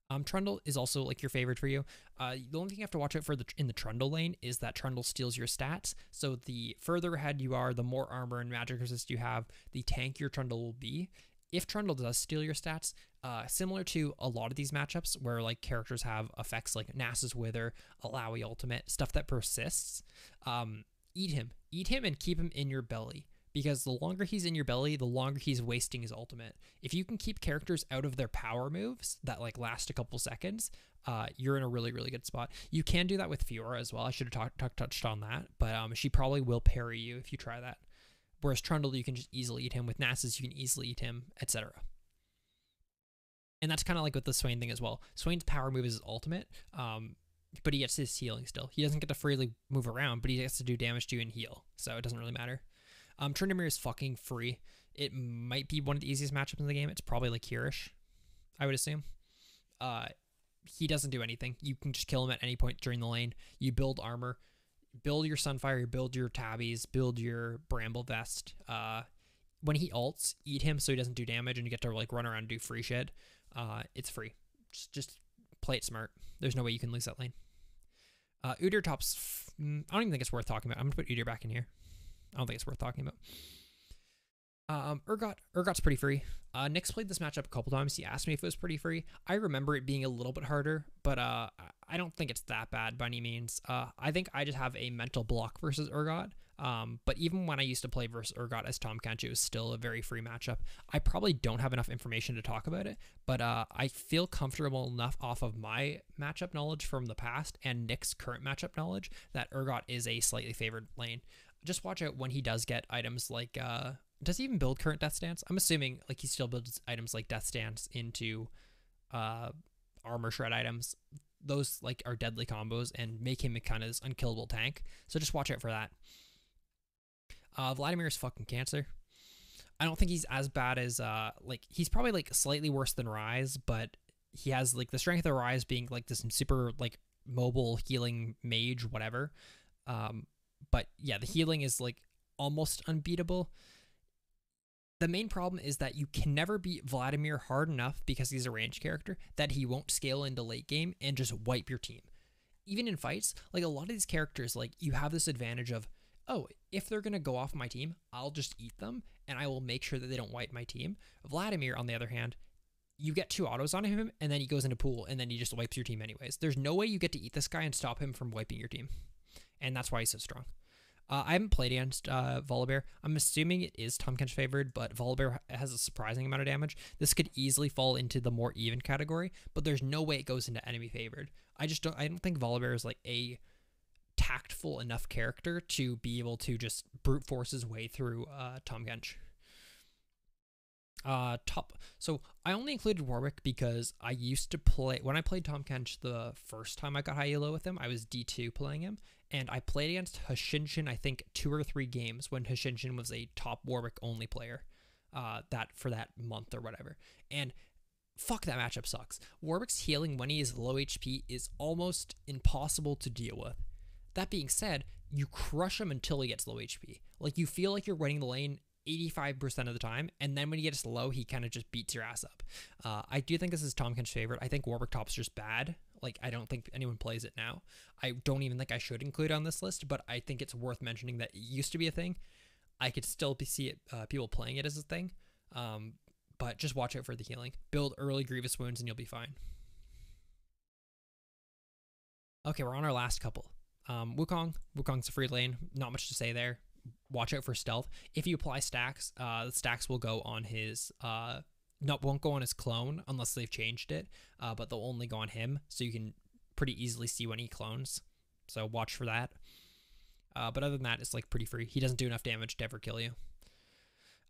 Um, Trundle is also like your favorite for you. Uh, the only thing you have to watch out for the, in the Trundle lane is that Trundle steals your stats. So the further ahead you are, the more armor and magic resist you have, the tankier Trundle will be. If Trundle does steal your stats, uh, similar to a lot of these matchups where like characters have effects like Nasus Wither, Illaoi Ultimate, stuff that persists, um, eat him. Eat him and keep him in your belly. Because the longer he's in your belly, the longer he's wasting his ultimate. If you can keep characters out of their power moves that like last a couple seconds, uh, you're in a really, really good spot. You can do that with Fiora as well. I should have talk, talk, touched on that, but um, she probably will parry you if you try that. Whereas Trundle, you can just easily eat him. With Nasus, you can easily eat him, etc. And that's kind of like with the Swain thing as well. Swain's power move is his ultimate, um, but he gets his healing still. He doesn't get to freely move around, but he gets to do damage to you and heal, so it doesn't really matter. Um, Tryndamere is fucking free. It might be one of the easiest matchups in the game. It's probably like Kirish, I would assume. Uh, he doesn't do anything. You can just kill him at any point during the lane. You build armor, build your Sunfire, build your Tabbies, build your Bramble Vest. Uh, when he ults, eat him so he doesn't do damage and you get to like run around and do free shit. Uh, it's free. Just, just play it smart. There's no way you can lose that lane. Uh, Udyr tops. F- mm, I don't even think it's worth talking about. I'm gonna put Udyr back in here. I don't think it's worth talking about. Um, Urgot, Urgot's pretty free. Uh, Nick's played this matchup a couple times. He asked me if it was pretty free. I remember it being a little bit harder, but uh, I don't think it's that bad by any means. Uh, I think I just have a mental block versus Urgot. Um, but even when I used to play versus Urgot as Tahm Kench, it was still a very free matchup. I probably don't have enough information to talk about it, but uh, I feel comfortable enough off of my matchup knowledge from the past and Nick's current matchup knowledge that Urgot is a slightly favored lane just watch out when he does get items like uh does he even build current Death's Dance? I'm assuming like he still builds items like Death's Dance into uh armor shred items. Those like are deadly combos and make him kind of this unkillable tank. So just watch out for that. Uh vladimir is fucking cancer. I don't think he's as bad as uh like he's probably like slightly worse than Ryze, but he has like the strength of Ryze being like this super like mobile healing mage whatever. Um but yeah, the healing is like almost unbeatable. The main problem is that you can never beat Vladimir hard enough because he's a range character that he won't scale into late game and just wipe your team. Even in fights, like a lot of these characters, like you have this advantage of, oh, if they're gonna go off my team, I'll just eat them and I will make sure that they don't wipe my team. Vladimir, on the other hand, you get two autos on him and then he goes into pool and then he just wipes your team anyways. There's no way you get to eat this guy and stop him from wiping your team and that's why he's so strong. Uh, I haven't played against uh, Volibear. I'm assuming it is Tahm Kench favored, but Volibear has a surprising amount of damage. This could easily fall into the more even category, but there's no way it goes into enemy favored. I just don't. I don't think Volibear is like a tactful enough character to be able to just brute force his way through uh, Tahm Kench. Uh, top. So I only included Warwick because I used to play when I played Tahm Kench the first time I got high elo with him. I was D two playing him, and I played against Hashinshin. I think two or three games when Hashinshin was a top Warwick only player. Uh, that for that month or whatever, and fuck that matchup sucks. Warwick's healing when he is low HP is almost impossible to deal with. That being said, you crush him until he gets low HP. Like you feel like you're winning the lane 85% of the time. And then when he gets low, he kind of just beats your ass up. Uh, I do think this is Kench's favorite. I think Warwick Top's just bad. Like, I don't think anyone plays it now. I don't even think I should include on this list, but I think it's worth mentioning that it used to be a thing. I could still see it, uh, people playing it as a thing. Um, but just watch out for the healing. Build early Grievous Wounds and you'll be fine. Okay, we're on our last couple. Um, Wukong. Wukong's a free lane. Not much to say there. Watch out for stealth. If you apply stacks, uh, the stacks will go on his. Uh, not won't go on his clone unless they've changed it. Uh, but they'll only go on him, so you can pretty easily see when he clones. So watch for that. Uh, but other than that, it's like pretty free. He doesn't do enough damage to ever kill you.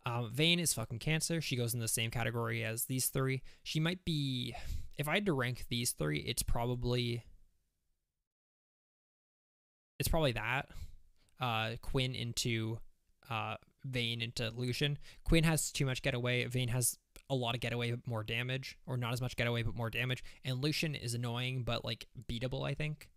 Um, Vayne is fucking cancer. She goes in the same category as these three. She might be, if I had to rank these three, it's probably, it's probably that. Uh, Quinn into uh, Vayne into Lucian. Quinn has too much getaway. Vayne has a lot of getaway, but more damage, or not as much getaway, but more damage. And Lucian is annoying, but like beatable, I think.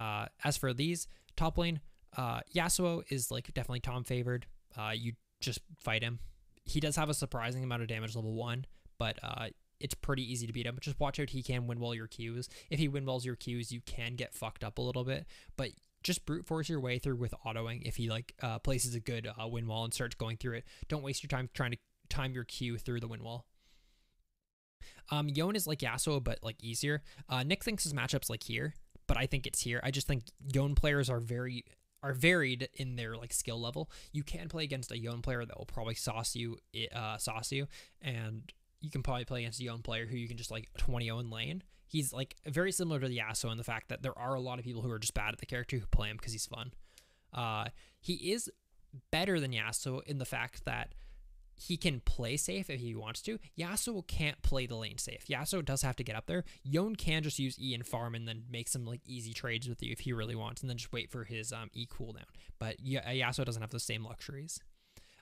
Uh, as for these, top lane, uh, Yasuo is like definitely Tahm favored. Uh, you just fight him. He does have a surprising amount of damage level one, but uh, it's pretty easy to beat him. Just watch out he can wind wall your Qs. If he wind walls your Qs, you can get fucked up a little bit, but just brute force your way through with autoing. If he like uh, places a good uh, wind wall and starts going through it, don't waste your time trying to time your Q through the wind wall. Um, Yone is like Yasuo, but like easier. Uh, Nick thinks his matchups like here, but I think it's here. I just think Yone players are very are varied in their like skill level. You can play against a Yone player that will probably sauce you, uh, sauce you, and you can probably play against a Yone player who you can just like 20 0 in lane. He's like very similar to the Yasuo in the fact that there are a lot of people who are just bad at the character who play him because he's fun. Uh, he is better than Yasuo in the fact that he can play safe if he wants to. Yasuo can't play the lane safe. Yasuo does have to get up there. Yone can just use E and farm and then make some like easy trades with you if he really wants, and then just wait for his um, E cooldown. But Yasuo doesn't have the same luxuries.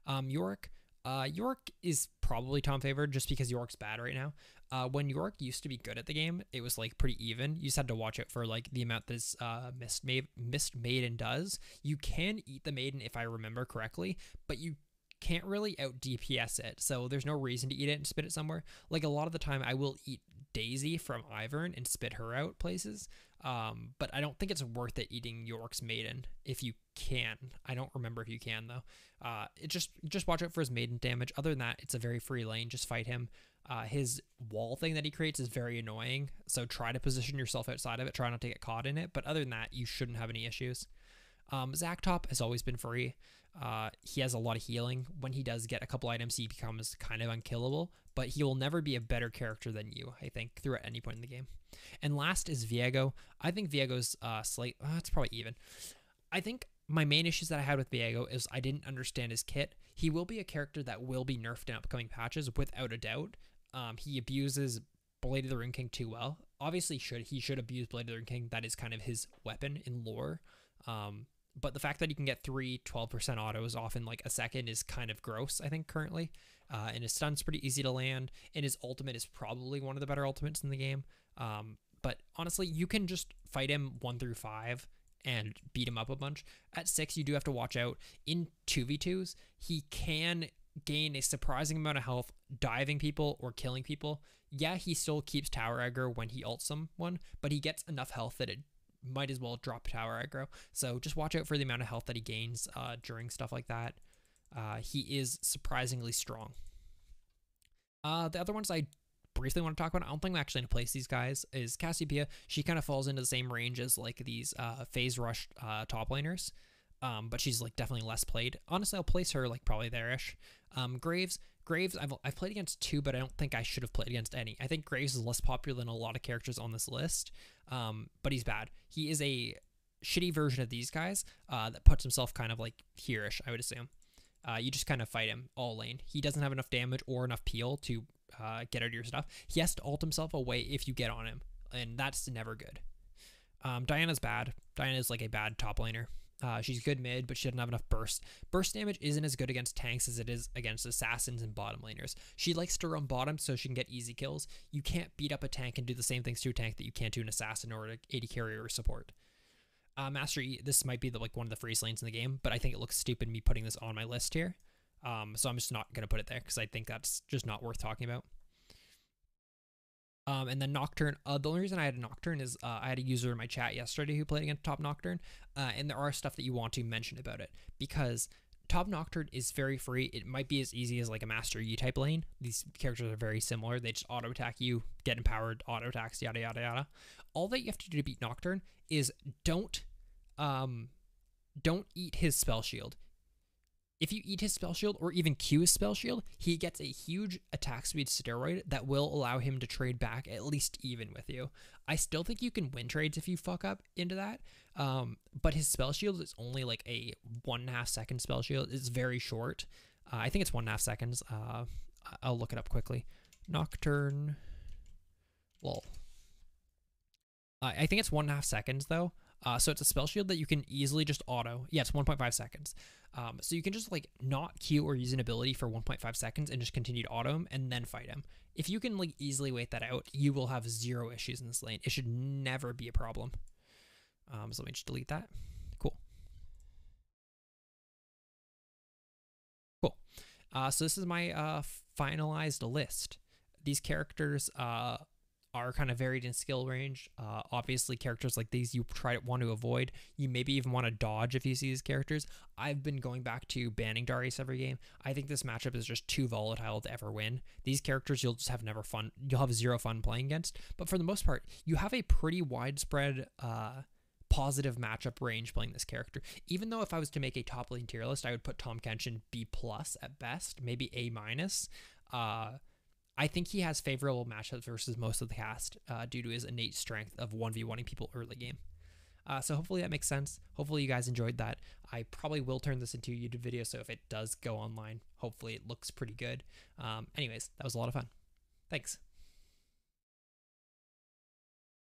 Um, Yorick, uh, Yorick is probably Tahm favored just because York's bad right now. Uh, when York used to be good at the game, it was like pretty even. You just had to watch out for like the amount this uh, Mist, Ma- Maiden does. You can eat the Maiden if I remember correctly, but you can't really out DPS it, so there's no reason to eat it and spit it somewhere. Like a lot of the time, I will eat Daisy from Ivern and spit her out places, um, but I don't think it's worth it eating York's Maiden if you can. I don't remember if you can though. Uh, it just just watch out for his Maiden damage. Other than that, it's a very free lane. Just fight him. Uh, his wall thing that he creates is very annoying, so try to position yourself outside of it. Try not to get caught in it. But other than that, you shouldn't have any issues. Um, Top has always been free. Uh, he has a lot of healing. When he does get a couple items, he becomes kind of unkillable, but he will never be a better character than you, I think, through at any point in the game. And last is Viego. I think Viego's uh, slight, uh, it's probably even. I think my main issues that I had with Viego is I didn't understand his kit. He will be a character that will be nerfed in upcoming patches without a doubt. Um, he abuses Blade of the Ruined King too well. Obviously, should he should abuse Blade of the Ruined King. That is kind of his weapon in lore. Um, but the fact that he can get three 12% autos off in like a second is kind of gross, I think, currently. Uh, and his stun's pretty easy to land, and his ultimate is probably one of the better ultimates in the game. Um, but honestly, you can just fight him one through five and beat him up a bunch. At six, you do have to watch out. In 2v2s, he can gain a surprising amount of health diving people or killing people. Yeah, he still keeps tower aggro when he ults someone, but he gets enough health that it might as well drop tower aggro. So just watch out for the amount of health that he gains uh, during stuff like that. Uh, he is surprisingly strong. Uh, the other ones I briefly want to talk about, I don't think I'm actually going to place these guys, is Cassiopeia. She kind of falls into the same range as like these uh, phase rush uh, top laners. Um, but she's like definitely less played. Honestly, I'll place her like probably there-ish. Um, Graves, Graves, I've, I've played against two, but I don't think I should have played against any. I think Graves is less popular than a lot of characters on this list, um, but he's bad. He is a shitty version of these guys uh, that puts himself kind of like here-ish, I would assume. Uh, you just kind of fight him all lane. He doesn't have enough damage or enough peel to uh, get out of your stuff. He has to ult himself away if you get on him, and that's never good. Um, Diana's bad. Diana's like a bad top laner. Uh, she's good mid, but she doesn't have enough burst. Burst damage isn't as good against tanks as it is against assassins and bottom laners. She likes to run bottom so she can get easy kills. You can't beat up a tank and do the same things to a tank that you can't to an assassin or an AD carrier or support. Uh, Master this might be the, like one of the freest lanes in the game, but I think it looks stupid me putting this on my list here. Um, so I'm just not going to put it there because I think that's just not worth talking about. Um, and then Nocturne. Uh, the only reason I had a Nocturne is uh, I had a user in my chat yesterday who played against Top Nocturne, uh, and there are stuff that you want to mention about it because Top Nocturne is very free. It might be as easy as like a Master Yi type lane. These characters are very similar. They just auto attack you, get empowered, auto attacks, yada yada yada. All that you have to do to beat Nocturne is don't um don't eat his spell shield. If you eat his spell shield or even Q his spell shield, he gets a huge attack speed steroid that will allow him to trade back at least even with you. I still think you can win trades if you fuck up into that. Um, but his spell shield is only like a one and a half second spell shield. It's very short. Uh, I think it's one and a half seconds. Uh, I'll look it up quickly. Nocturne. Lol. Uh, I think it's one and a half seconds though. Uh, so it's a spell shield that you can easily just auto. Yeah, it's 1.5 seconds. Um, so you can just like not Q or use an ability for 1.5 seconds and just continue to auto him and then fight him. If you can like easily wait that out, you will have zero issues in this lane. It should never be a problem. Um, so let me just delete that. Cool. Cool. Uh, so this is my uh, finalized list. These characters uh, are kind of varied in skill range. Uh, obviously, characters like these you try to want to avoid. You maybe even want to dodge if you see these characters. I've been going back to banning Darius every game. I think this matchup is just too volatile to ever win. These characters you'll just have never fun. You'll have zero fun playing against. But for the most part, you have a pretty widespread. Uh, positive matchup range playing this character. Even though if I was to make a top lane tier list, I would put Tahm Kenshin B plus at best, maybe A minus. Uh, I think he has favorable matchups versus most of the cast uh, due to his innate strength of 1v1ing people early game. Uh, so hopefully that makes sense. Hopefully you guys enjoyed that. I probably will turn this into a YouTube video, so if it does go online, hopefully it looks pretty good. Um, anyways, that was a lot of fun. Thanks.